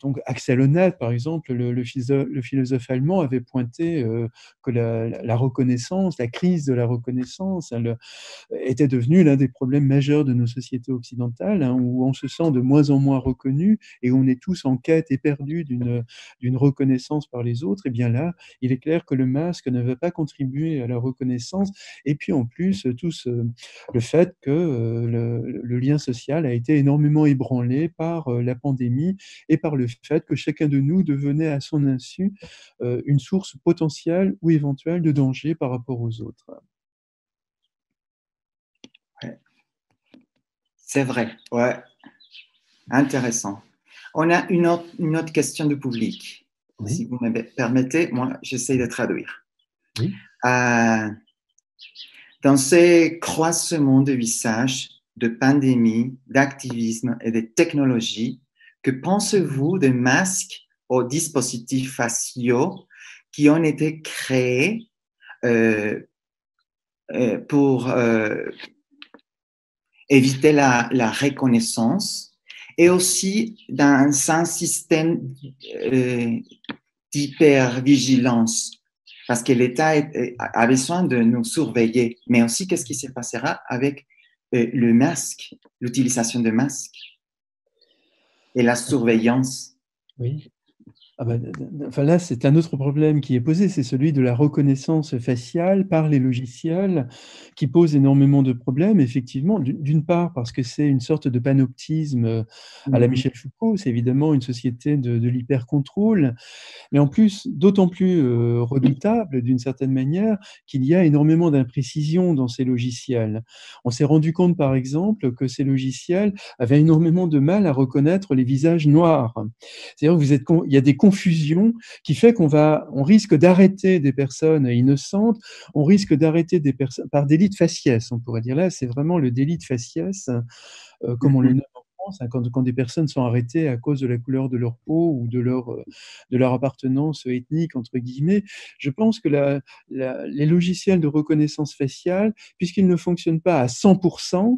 Donc Axel Honneth, par exemple, le, philosophe, allemand, avait pointé euh, que la, reconnaissance, la crise de la reconnaissance, elle, était devenue l'un des problèmes majeurs de nos sociétés occidentales, hein, où on se sent de moins en moins reconnu et où on est tous en quête éperdue d'une reconnaissance par les autres. Et bien là, il est clair que le masque ne va pas contribuer à la reconnaissance. Et puis en plus, tout le fait que euh, le, lien social a été énormément ébranlé par euh, la pandémie et par le fait que chacun de nous devenait à son insu euh, une source potentielle ou éventuelle de danger par rapport aux autres. C'est vrai, ouais. Intéressant. On a une autre, une autre question du public. Si vous me permettez, moi, j'essaie de traduire. Euh, dans ces croisements de visages, de pandémie, d'activisme et de technologie, que pensez-vous des masques aux dispositifs faciaux qui ont été créés euh, euh, pour euh, éviter la, reconnaissance et aussi dans un système d'hypervigilance? Parce que l'État a besoin de nous surveiller, mais aussi qu'est-ce qui se passera avec le masque, l'utilisation de masques? Et la surveillance. Oui. Ah bah, enfin là, c'est un autre problème qui est posé, c'est celui de la reconnaissance faciale par les logiciels, qui pose énormément de problèmes, effectivement. D'une part, parce que c'est une sorte de panoptisme euh, à la mmh Michel Foucault, c'est évidemment une société de, de l'hyper-contrôle, mais en plus, d'autant plus euh, redoutable, d'une certaine manière, qu'il y a énormément d'imprécisions dans ces logiciels. On s'est rendu compte, par exemple, que ces logiciels avaient énormément de mal à reconnaître les visages noirs. C'est-à-dire vous êtes, il y a des confusion qui fait qu'on va, on risque d'arrêter des personnes innocentes, on risque d'arrêter des personnes par délit de faciès, on pourrait dire là, c'est vraiment le délit de faciès, euh, comme on le mhm. nomme en France, hein, quand, quand, des personnes sont arrêtées à cause de la couleur de leur peau ou de leur, euh, de leur appartenance ethnique, entre guillemets. Je pense que la, les logiciels de reconnaissance faciale, puisqu'ils ne fonctionnent pas à 100%, euh,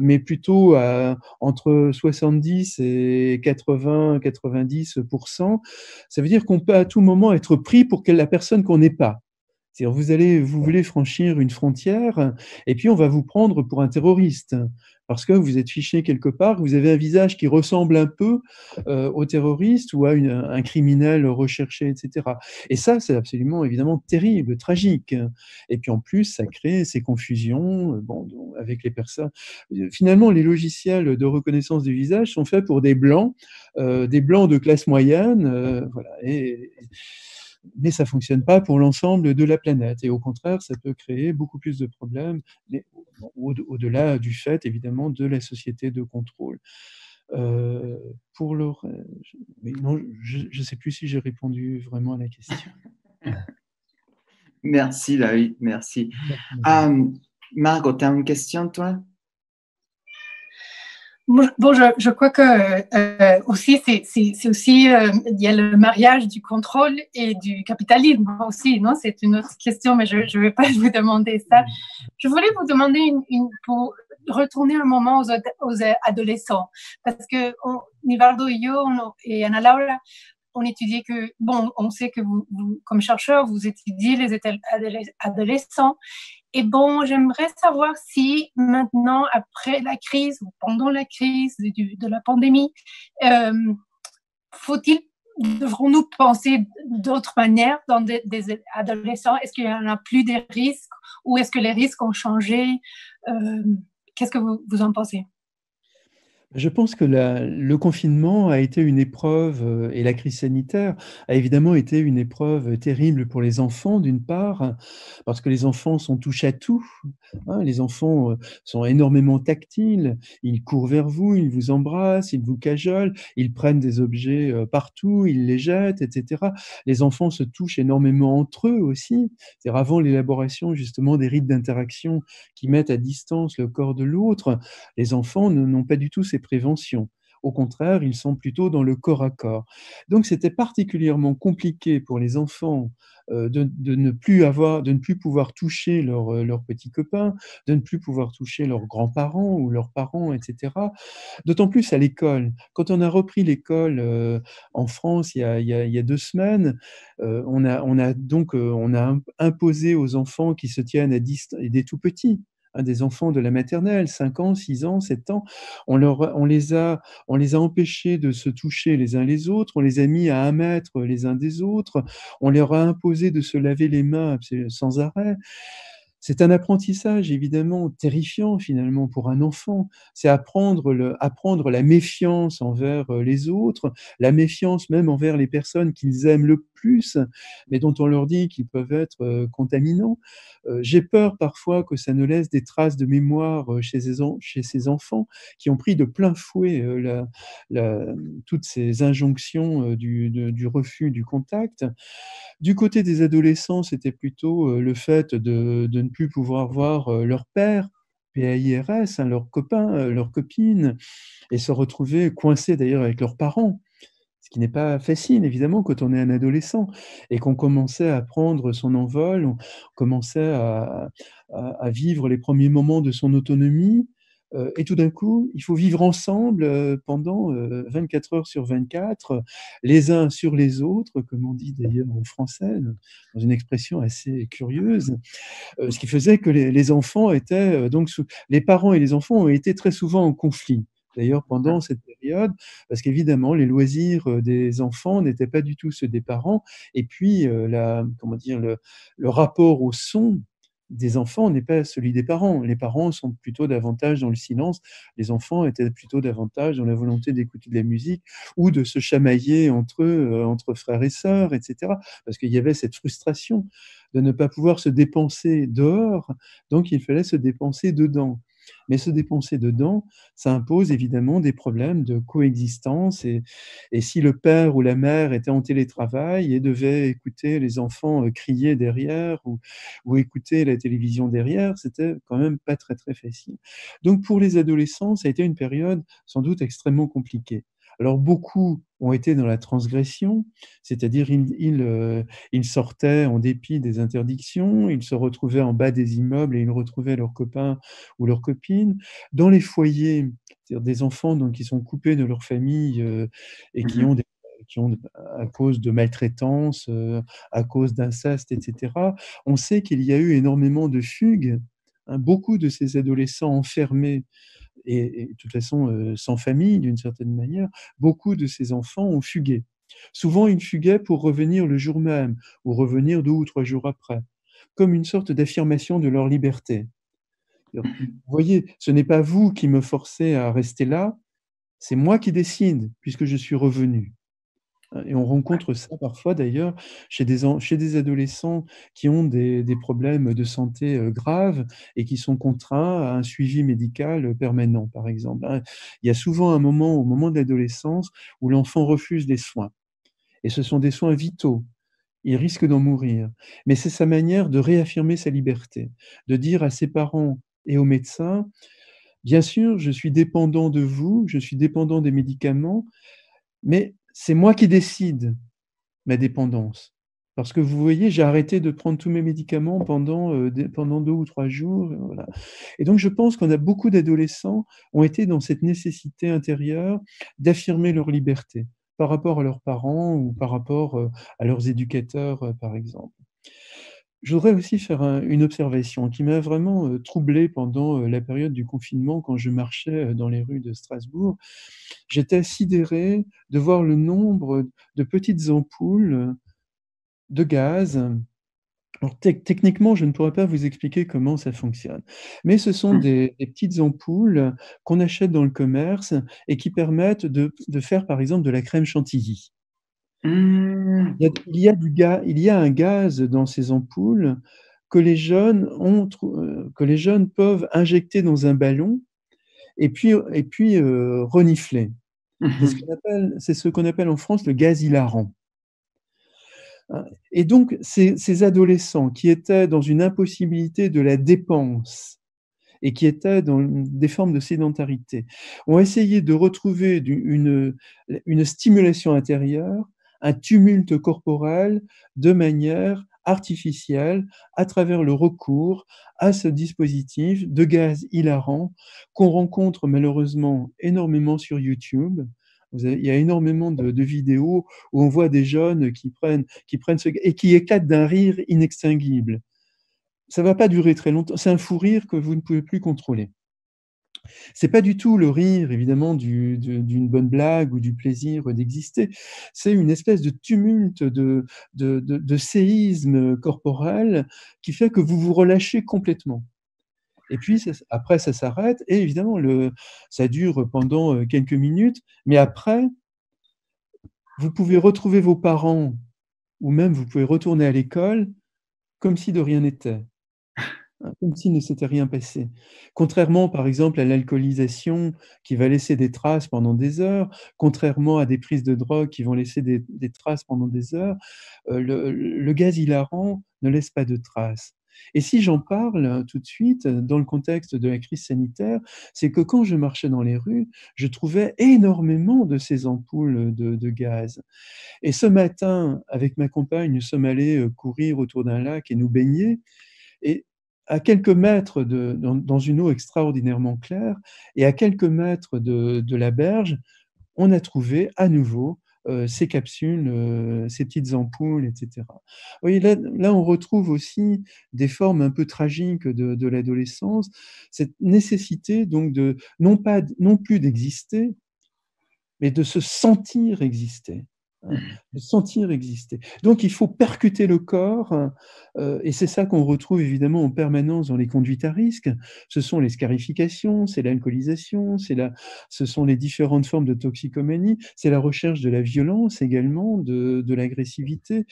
mais plutôt à, entre 70 et 80, 90% Ça veut dire qu'on peut à tout moment être pris pour la personne qu'on n'est pas. Vous allez, vous voulez franchir une frontière, et puis on va vous prendre pour un terroriste parce que vous êtes fiché quelque part, vous avez un visage qui ressemble un peu euh, au terroriste ou à un criminel recherché, etc. Et ça, c'est absolument évidemment terrible, tragique. Et puis en plus, ça crée ces confusions euh, avec les personnes. Finalement, les logiciels de reconnaissance du visage sont faits pour des blancs, euh, des blancs de classe moyenne, voilà. Mais ça fonctionne pas pour l'ensemble de la planète. Et au contraire, ça peut créer beaucoup plus de problèmes, au-delà du fait, évidemment, de la société de contrôle. Euh, pour le non, je ne sais plus si j'ai répondu vraiment à la question. merci David, merci. Um, Margot, tu as une question, toi? Bon, je, crois que euh, aussi, c'est aussi, euh, il y a le mariage du contrôle et du capitalisme aussi, non? C'est une autre question, mais je ne vais pas vous demander ça. Je voulais vous demander pour retourner un moment aux, adolescents, parce que on, Nivaldo et yo et Anna Laura, on étudie que, bon, on sait que vous, vous comme chercheur, vous étudiez les adolescents et bon, j'aimerais savoir si maintenant, après la crise ou pendant la crise de, la pandémie, euh, faut-il, devrons-nous penser d'autres manières dans des, adolescents? Est-ce qu'il y en a plus de risques ou est-ce que les risques ont changé? Euh, Qu'est-ce que vous, vous en pensez? Je pense que le confinement a été une épreuve, euh, et la crise sanitaire a évidemment été une épreuve terrible pour les enfants, d'une part, parce que les enfants sont touche à tout. Hein. les enfants euh, sont énormément tactiles, ils courent vers vous, ils vous embrassent, ils vous cajolent, ils prennent des objets euh, partout, ils les jettent, etc. Les enfants se touchent énormément entre eux aussi. C'est avant l'élaboration justement des rites d'interaction qui mettent à distance le corps de l'autre, les enfants n'ont pas du tout ces préventions. Au contraire, ils sont plutôt dans le corps à corps. Donc c'était particulièrement compliqué pour les enfants euh, de, ne plus avoir, de ne plus pouvoir toucher euh, leurs petits copains, de ne plus pouvoir toucher leurs grands-parents ou leurs parents, etc. D'autant plus à l'école. Quand on a repris l'école euh, en France il y, a, deux semaines, on, a, on a donc on a imposé aux enfants qui se tiennent à distance, des tout petits, des enfants de la maternelle, 5 ans, 6 ans, 7 ans, on, leur, on, les a, on les a empêchés de se toucher les uns les autres, on les a mis à un les uns des autres, on leur a imposé de se laver les mains sans arrêt. C'est un apprentissage évidemment terrifiant finalement pour un enfant. C'est apprendre, apprendre la méfiance envers euh, les autres, la méfiance même envers les personnes qu'ils aiment le mais dont on leur dit qu'ils peuvent être euh, contaminants. Euh, j'ai peur parfois que ça ne laisse des traces de mémoire chez ces, chez ces enfants qui ont pris de plein fouet toutes ces injonctions du, refus du contact. Du côté des adolescents, c'était plutôt euh, le fait de, ne plus pouvoir voir euh, leur père, PAIRS, hein, leurs copains, euh, leurs copines, et se retrouver coincés d'ailleurs avec leurs parents ce qui n'est pas facile, évidemment, quand on est un adolescent et qu'on commençait à prendre son envol, on commençait à, vivre les premiers moments de son autonomie, euh, et tout d'un coup, il faut vivre ensemble euh, pendant 24 euh, heures sur 24, les uns sur les autres, comme on dit d'ailleurs en français, dans une expression assez curieuse, ce qui faisait que les, enfants étaient les parents et les enfants ont été très souvent en conflit. D'ailleurs, pendant cette période, parce qu'évidemment, les loisirs des enfants n'étaient pas du tout ceux des parents, et puis la, comment dire, le, le rapport au son des enfants n'est pas celui des parents. Les parents sont plutôt davantage dans le silence, les enfants étaient plutôt davantage dans la volonté d'écouter de la musique ou de se chamailler entre eux, euh, entre frères et sœurs, etc. Parce qu'il y avait cette frustration de ne pas pouvoir se dépenser dehors, donc il fallait se dépenser dedans. Mais se dépenser dedans, ça impose évidemment des problèmes de coexistence. Et, si le père ou la mère était en télétravail et devait écouter les enfants euh, crier derrière ou, ou écouter la télévision derrière, c'était quand même pas très très facile. Donc pour les adolescents, ça a été une période sans doute extrêmement compliquée. Alors beaucoup ont été dans la transgression, c'est-à-dire ils, euh, sortaient en dépit des interdictions, ils se retrouvaient en bas des immeubles et ils retrouvaient leurs copains ou leurs copines. Dans les foyers, c'est-à-dire des enfants donc, qui sont coupés de leur famille euh, et qui mmh ont qui ont, à cause de maltraitance, euh, à cause d'inceste, etc. On sait qu'il y a eu énormément de fugues. Hein. beaucoup de ces adolescents enfermés et, de toute façon euh, sans famille d'une certaine manière, beaucoup de ces enfants ont fugué. Souvent, ils fuguaient pour revenir le jour même ou revenir deux ou trois jours après, comme une sorte d'affirmation de leur liberté. Vous voyez, ce n'est pas vous qui me forcez à rester là, c'est moi qui décide puisque je suis revenu. Et on rencontre ça parfois d'ailleurs chez des, chez des adolescents qui ont des, des, problèmes de santé euh, graves et qui sont contraints à un suivi médical permanent, par exemple. Hein. Il y a souvent un moment, au moment de l'adolescence, où l'enfant refuse des soins. Et ce sont des soins vitaux. Il risque d'en mourir. Mais c'est sa manière de réaffirmer sa liberté, de dire à ses parents et aux médecins, bien sûr, je suis dépendant de vous, je suis dépendant des médicaments, mais c'est moi qui décide ma dépendance. Parce que vous voyez, j'ai arrêté de prendre tous mes médicaments pendant, euh, pendant deux ou trois jours. Et donc, je pense qu'on a beaucoup d'adolescents ont été dans cette nécessité intérieure d'affirmer leur liberté par rapport à leurs parents ou par rapport euh, à leurs éducateurs, euh, par exemple. Je voudrais aussi faire une observation qui m'a vraiment troublé pendant la période du confinement quand je marchais dans les rues de Strasbourg. J'étais sidéré de voir le nombre de petites ampoules de gaz techniquement, je ne pourrais pas vous expliquer comment ça fonctionne, mais ce sont mmh. des, petites ampoules qu'on achète dans le commerce et qui permettent de, faire, par exemple, de la crème chantilly. Mmh. Il, y a, du il y a un gaz dans ces ampoules que les jeunes, ont, euh, que les jeunes peuvent injecter dans un ballon et puis, et puis euh, renifler. Mmh. C'est ce qu'on appelle en France le gaz hilarant. Et donc, ces, adolescents qui étaient dans une impossibilité de la dépense et qui étaient dans des formes de sédentarité, ont essayé de retrouver une, une stimulation intérieure, un tumulte corporel de manière artificielle à travers le recours à ce dispositif de gaz hilarant qu'on rencontre malheureusement énormément sur YouTube il y a énormément de, vidéos où on voit des jeunes qui prennent, qui prennent ce, et qui éclatent d'un rire inextinguible. Ça ne va pas durer très longtemps. C'est un fou rire que vous ne pouvez plus contrôler. C'est pas du tout le rire, évidemment, d'une bonne blague ou du plaisir d'exister. C'est une espèce de tumulte, de, de, de, séisme corporel qui fait que vous vous relâchez complètement. Et puis après, ça s'arrête. Et évidemment, le, ça dure pendant quelques minutes. Mais après, vous pouvez retrouver vos parents ou même vous pouvez retourner à l'école comme si de rien n'était, comme s'il ne s'était rien passé. Contrairement, par exemple, à l'alcoolisation qui va laisser des traces pendant des heures, contrairement à des prises de drogue qui vont laisser des, traces pendant des heures, le, le, gaz hilarant ne laisse pas de traces. Et si j'en parle euh, tout de suite euh, dans le contexte de la crise sanitaire, c'est que quand je marchais dans les rues, je trouvais énormément de ces ampoules de, gaz. Et ce matin, avec ma compagne, nous sommes allés euh, courir autour d'un lac et nous baigner. Et à quelques mètres dans, une eau extraordinairement claire et à quelques mètres de, la berge, on a trouvé à nouveau euh, ces capsules, euh, ces petites ampoules, etc. Oui, là, là, on retrouve aussi des formes un peu tragiques de, de l'adolescence, cette nécessité donc de non pas non plus d'exister, mais de se sentir exister. Hein, de sentir exister. Donc il faut percuter le corps, euh, et c'est ça qu'on retrouve évidemment en permanence dans les conduites à risque. Ce sont les scarifications, c'est l'alcoolisation, la, ce sont les différentes formes de toxicomanie, c'est la recherche de la violence également, de, de l'agressivité,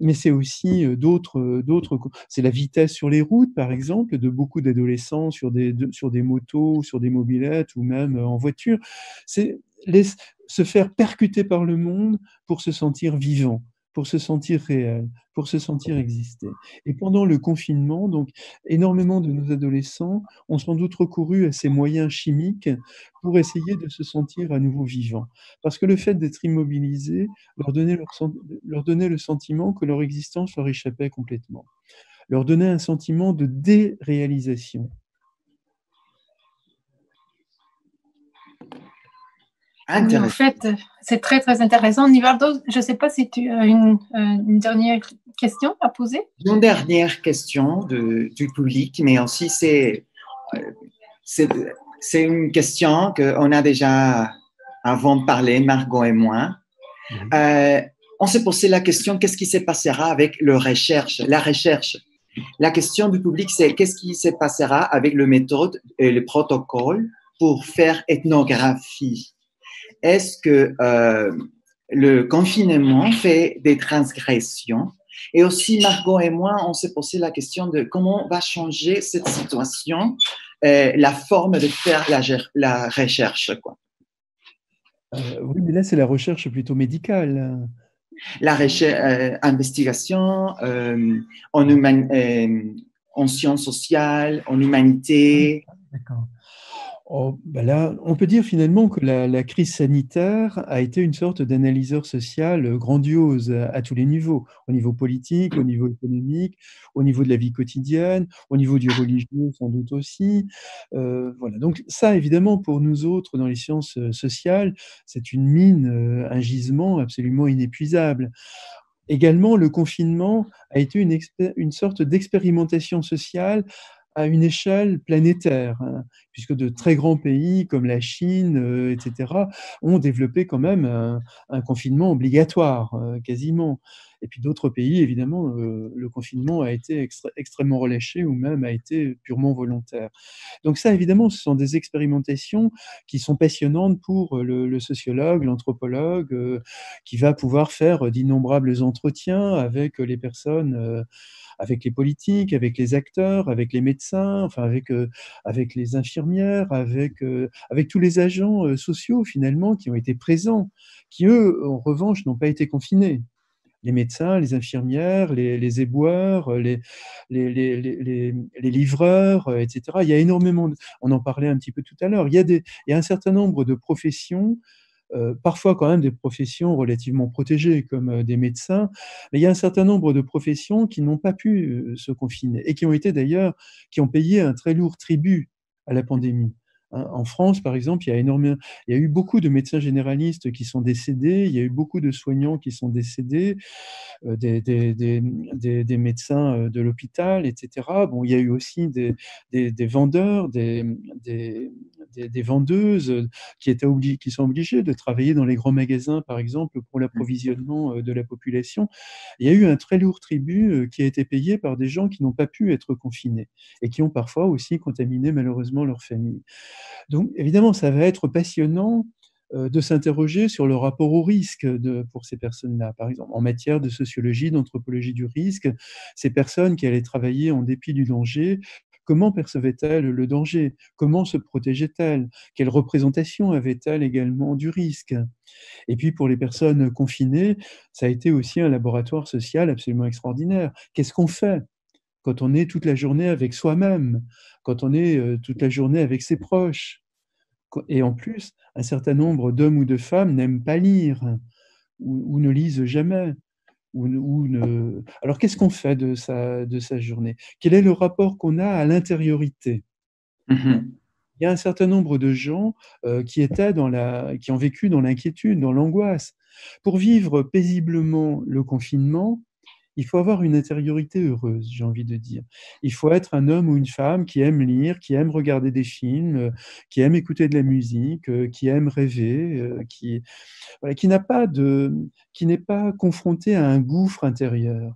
mais c'est aussi euh, d'autres, d'autres, c'est la vitesse sur les routes par exemple, de beaucoup d'adolescents sur des, sur des motos, sur des mobilettes ou même en voiture. C'est se faire percuter par le monde pour se sentir vivant, pour se sentir réel, pour se sentir exister. Et pendant le confinement, donc, énormément de nos adolescents ont sans doute recouru à ces moyens chimiques pour essayer de se sentir à nouveau vivants. Parce que le fait d'être immobilisé leur donnait, leur donnait le sentiment que leur existence leur échappait complètement, leur donnait un sentiment de En fait, c'est très, très intéressant. Nivaldo, je ne sais pas si tu as une, une, dernière question à poser. Une dernière question de, du public, mais aussi c'est, c'est, une question qu'on a déjà avant parlé, Margot et moi. Mhm. Euh, on s'est posé la question qu'est-ce qui se passera avec le recherche, la recherche? La question du public, c'est qu'est-ce qui se passera avec le méthode et le protocole pour faire ethnographie? Est-ce que euh, le confinement fait des transgressions? Et aussi, Margot et moi, on s'est posé la question de comment va changer cette situation, euh, la forme de faire la, recherche. Quoi. Euh, oui, mais là, c'est la recherche plutôt médicale. La recherche, investigation en, en sciences sociales, en humanité. D'accord. Oh, là, on peut dire finalement que la, crise sanitaire a été une sorte d'analyseur social euh, grandiose à, tous les niveaux, au niveau politique, au niveau économique, au niveau de la vie quotidienne, au niveau du religieux sans doute aussi. Euh, voilà. Donc ça, évidemment, pour nous autres dans les sciences euh, sociales, c'est une mine, un gisement absolument inépuisable. Également, le confinement a été une sorte d'expérimentation sociale à une échelle planétaire, hein, puisque de très grands pays comme la Chine, euh, etc., ont développé quand même un, confinement obligatoire, euh, quasiment. Et puis d'autres pays, évidemment, euh, le confinement a été extrêmement relâché ou même a été purement volontaire. Donc ça, évidemment, ce sont des expérimentations qui sont passionnantes pour le, sociologue, l'anthropologue, qui va pouvoir faire d'innombrables entretiens avec les personnes avec les politiques, avec les acteurs, avec les médecins, enfin avec, euh, avec les infirmières, avec, euh, avec tous les agents euh, sociaux finalement qui ont été présents, qui eux, en revanche, n'ont pas été confinés les médecins, les infirmières, les, éboueurs, les, les, les, livreurs, etc. Il y a énormément, on en parlait un petit peu tout à l'heure, il, il y a un certain nombre de professions parfois quand même des professions relativement protégées comme euh, des médecins, mais il y a un certain nombre de professions qui n'ont pas pu euh, se confiner et qui ont été d'ailleurs, qui ont payé un très lourd tribut à la pandémie. En France, par exemple, il y, a énormément, il y a eu beaucoup de médecins généralistes qui sont décédés, il y a eu beaucoup de soignants qui sont décédés, euh, des, des, des, des, médecins euh, de l'hôpital, etc. Bon, il y a eu aussi des, vendeurs, des, vendeuses qui, étaient obligés, qui sont obligés de travailler dans les grands magasins, par exemple, pour l'approvisionnement euh, de la population. Il y a eu un très lourd tribut qui a été payé par des gens qui n'ont pas pu être confinés et qui ont parfois aussi contaminé malheureusement leur famille. Donc évidemment, ça va être passionnant euh, de s'interroger sur le rapport au risque pour ces personnes-là. Par exemple, en matière de sociologie, d'anthropologie du risque, ces personnes qui allaient travailler en dépit du danger, comment percevaient-elles le danger? Comment se protégeaient-elles? Quelle représentation avaient-elles également du risque? Et puis pour les personnes confinées, ça a été aussi un laboratoire social absolument extraordinaire. Qu'est-ce qu'on fait? Quand on est toute la journée avec soi-même, quand on est euh, toute la journée avec ses proches. Et en plus, un certain nombre d'hommes ou de femmes n'aiment pas lire ou, ne lisent jamais. Ou, ne... Alors qu'est-ce qu'on fait de sa, de sa journée? Quel est le rapport qu'on a à l'intériorité? Mm-hmm. Il y a un certain nombre de gens euh, qui, étaient dans la, qui ont vécu dans l'inquiétude, dans l'angoisse. Pour vivre paisiblement le confinement, il faut avoir une intériorité heureuse, j'ai envie de dire. Il faut être un homme ou une femme qui aime lire, qui aime regarder des films, euh, qui aime écouter de la musique, euh, qui aime rêver, euh, qui, qui n'a pas de, qui n'est pas confronté à un gouffre intérieur.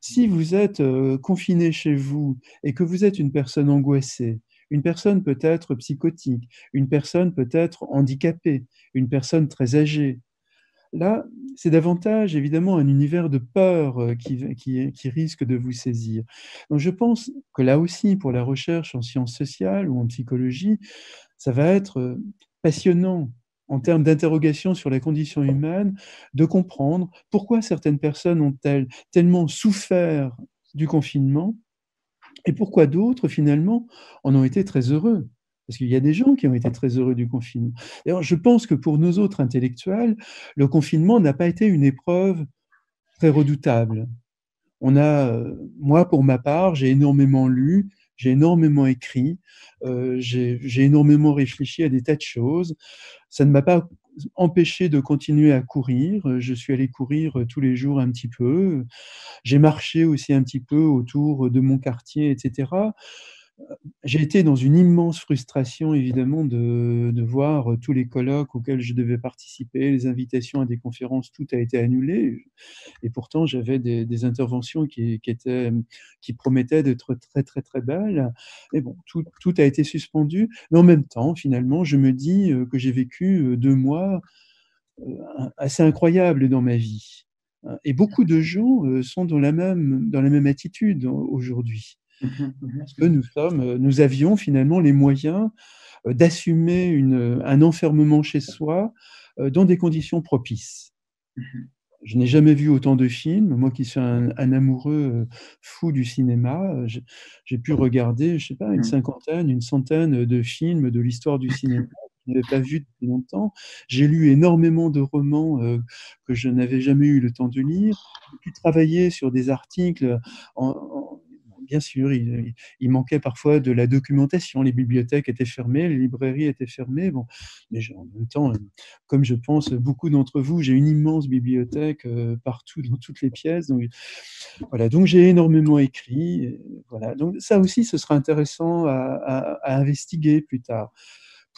Si vous êtes confiné chez vous et que vous êtes une personne angoissée, une personne peut être psychotique, une personne peut être handicapée, une personne très âgée, Là, c'est davantage évidemment un univers de peur euh, qui, risque de vous saisir. Donc je pense que là aussi, pour la recherche en sciences sociales ou en psychologie, ça va être euh, passionnant en termes d'interrogation sur la condition humaine, de comprendre pourquoi certaines personnes ont-elles tellement souffert du confinement et pourquoi d'autres, finalement, en ont été très heureux. Parce qu'il y a des gens qui ont été très heureux du confinement. D'ailleurs, je pense que pour nous autres intellectuels, le confinement n'a pas été une épreuve très redoutable. On a, euh, moi pour ma part, j'ai énormément lu, j'ai énormément écrit, euh, j'ai énormément réfléchi à des tas de choses. Ça ne m'a pas empêché de continuer à courir. Je suis allé courir tous les jours un petit peu. J'ai marché aussi un petit peu autour de mon quartier, etc j'ai été dans une immense frustration, évidemment, de, voir tous les colloques auxquels je devais participer, les invitations à des conférences, tout a été annulé. Et pourtant, j'avais des, interventions qui, étaient, qui promettaient d'être très, très, très belles. Mais bon, tout, tout, a été suspendu. Mais en même temps, finalement, je me dis euh, que j'ai vécu euh, deux mois euh, assez incroyables dans ma vie. Et beaucoup de gens sont dans la même, dans la même attitude aujourd'hui. Mmh mmh Parce que nous, sommes, euh, nous avions finalement les moyens euh, d'assumer un enfermement chez soi euh, dans des conditions propices. Mmh je n'ai jamais vu autant de films. Moi qui suis un, amoureux fou du cinéma, j'ai pu regarder, je sais pas, une cinquantaine, une centaine de films de l'histoire du cinéma je n'avais pas vu depuis longtemps. J'ai lu énormément de romans que je n'avais jamais eu le temps de lire. J'ai pu travailler sur des articles en bien sûr, il, manquait parfois de la documentation. Les bibliothèques étaient fermées, les librairies étaient fermées. Bon, mais en même temps, comme je pense beaucoup d'entre vous, j'ai une immense bibliothèque partout dans toutes les pièces. Donc voilà, donc j'ai énormément écrit. Voilà, donc ça aussi, ce sera intéressant à investiguer plus tard.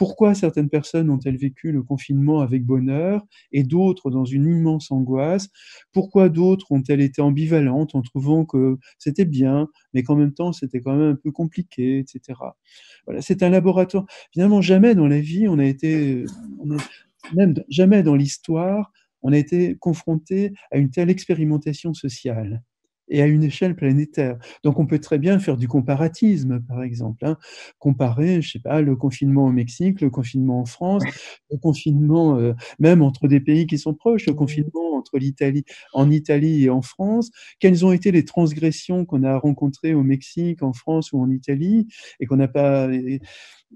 Pourquoi certaines personnes ont-elles vécu le confinement avec bonheur et d'autres dans une immense angoisse? Pourquoi d'autres ont-elles été ambivalentes en trouvant que c'était bien, mais qu'en même temps c'était quand même un peu compliqué, etc. C'est un laboratoire. Finalement, jamais dans la vie on a été, même jamais dans l'histoire, on a été confronté à une telle expérimentation sociale et à une échelle planétaire. Donc on peut très bien faire du comparatisme, par exemple, hein. comparer, je sais pas, le confinement au Mexique, le confinement en France, le confinement euh, même entre des pays qui sont proches, le confinement entre l'Italie, en Italie et en France. Quelles ont été les transgressions qu'on a rencontrées au Mexique, en France ou en Italie et qu'on n'a pas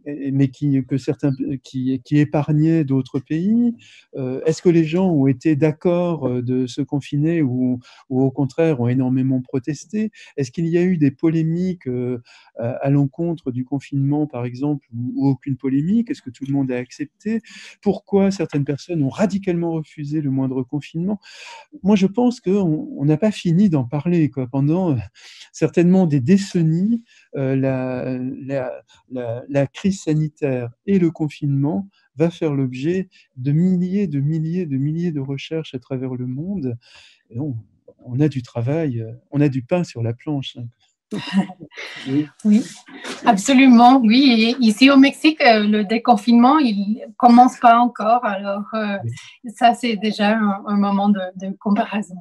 mais qui, que certains, qui, épargnaient d'autres pays. Euh, Est-ce que les gens ont été d'accord euh, de se confiner ou, ou, au contraire ont énormément protesté? Est-ce qu'il y a eu des polémiques euh, à l'encontre du confinement, par exemple, ou, aucune polémique? Est-ce que tout le monde a accepté? Pourquoi certaines personnes ont radicalement refusé le moindre confinement? Moi, je pense qu'on n'a pas fini d'en parler. Pendant certainement des décennies, la, la, la crise sanitaire et le confinement va faire l'objet de milliers, de milliers, de milliers de recherches à travers le monde. Et on, a du travail, on a du pain sur la planche. Hein. Oui. absolument, oui. ici au Mexique, euh, le déconfinement, il commence pas encore. Alors, euh, ça, c'est déjà un, moment de, de, comparaison.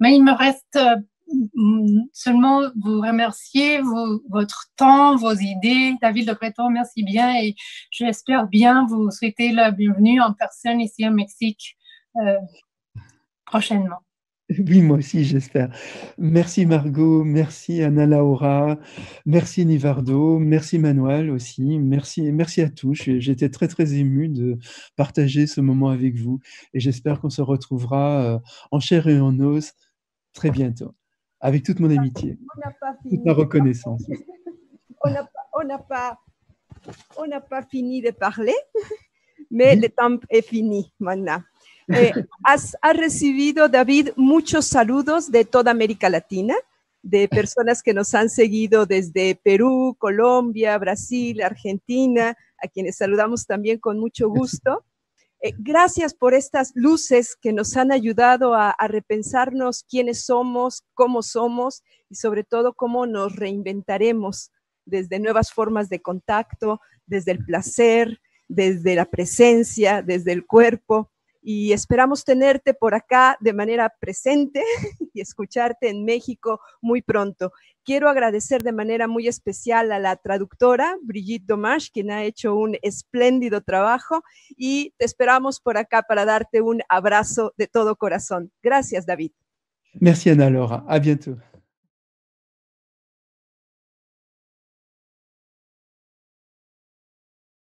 Mais il me reste euh, seulement vous remercier votre temps, vos idées. David Le Breton, merci bien et j'espère bien vous souhaiter la bienvenue en personne ici au Mexique euh, prochainement. Oui, moi aussi, j'espère. Merci Margot, merci Anna Laura, merci Nivardo, merci Manuel aussi, merci, merci à tous. J'étais très très ému de partager ce moment avec vous et j'espère qu'on se retrouvera euh, en chair et en os très bientôt avec toute mon amitié, toute ma reconnaissance. on n'a pas, on pas, fini de parler, mais le temps est fini maintenant. Eh, has, has, recibido, David, muchos saludos de toda América Latina, de personas que nos han seguido desde Perú, Colombia, Brasil, Argentina, a quienes saludamos también con mucho gusto. Eh, gracias por estas luces que nos han ayudado a, repensarnos quiénes somos, cómo somos y sobre todo cómo nos reinventaremos desde nuevas formas de contacto, desde el placer, desde la presencia, desde el cuerpo. Y esperamos tenerte por acá de manera presente y escucharte en México muy pronto. Quiero agradecer de manera muy especial a la traductora Brigitte Domache, quien ha hecho un espléndido trabajo y te esperamos por acá para darte un abrazo de todo corazón. Gracias, David. Merci, Ana Laura. À bientôt.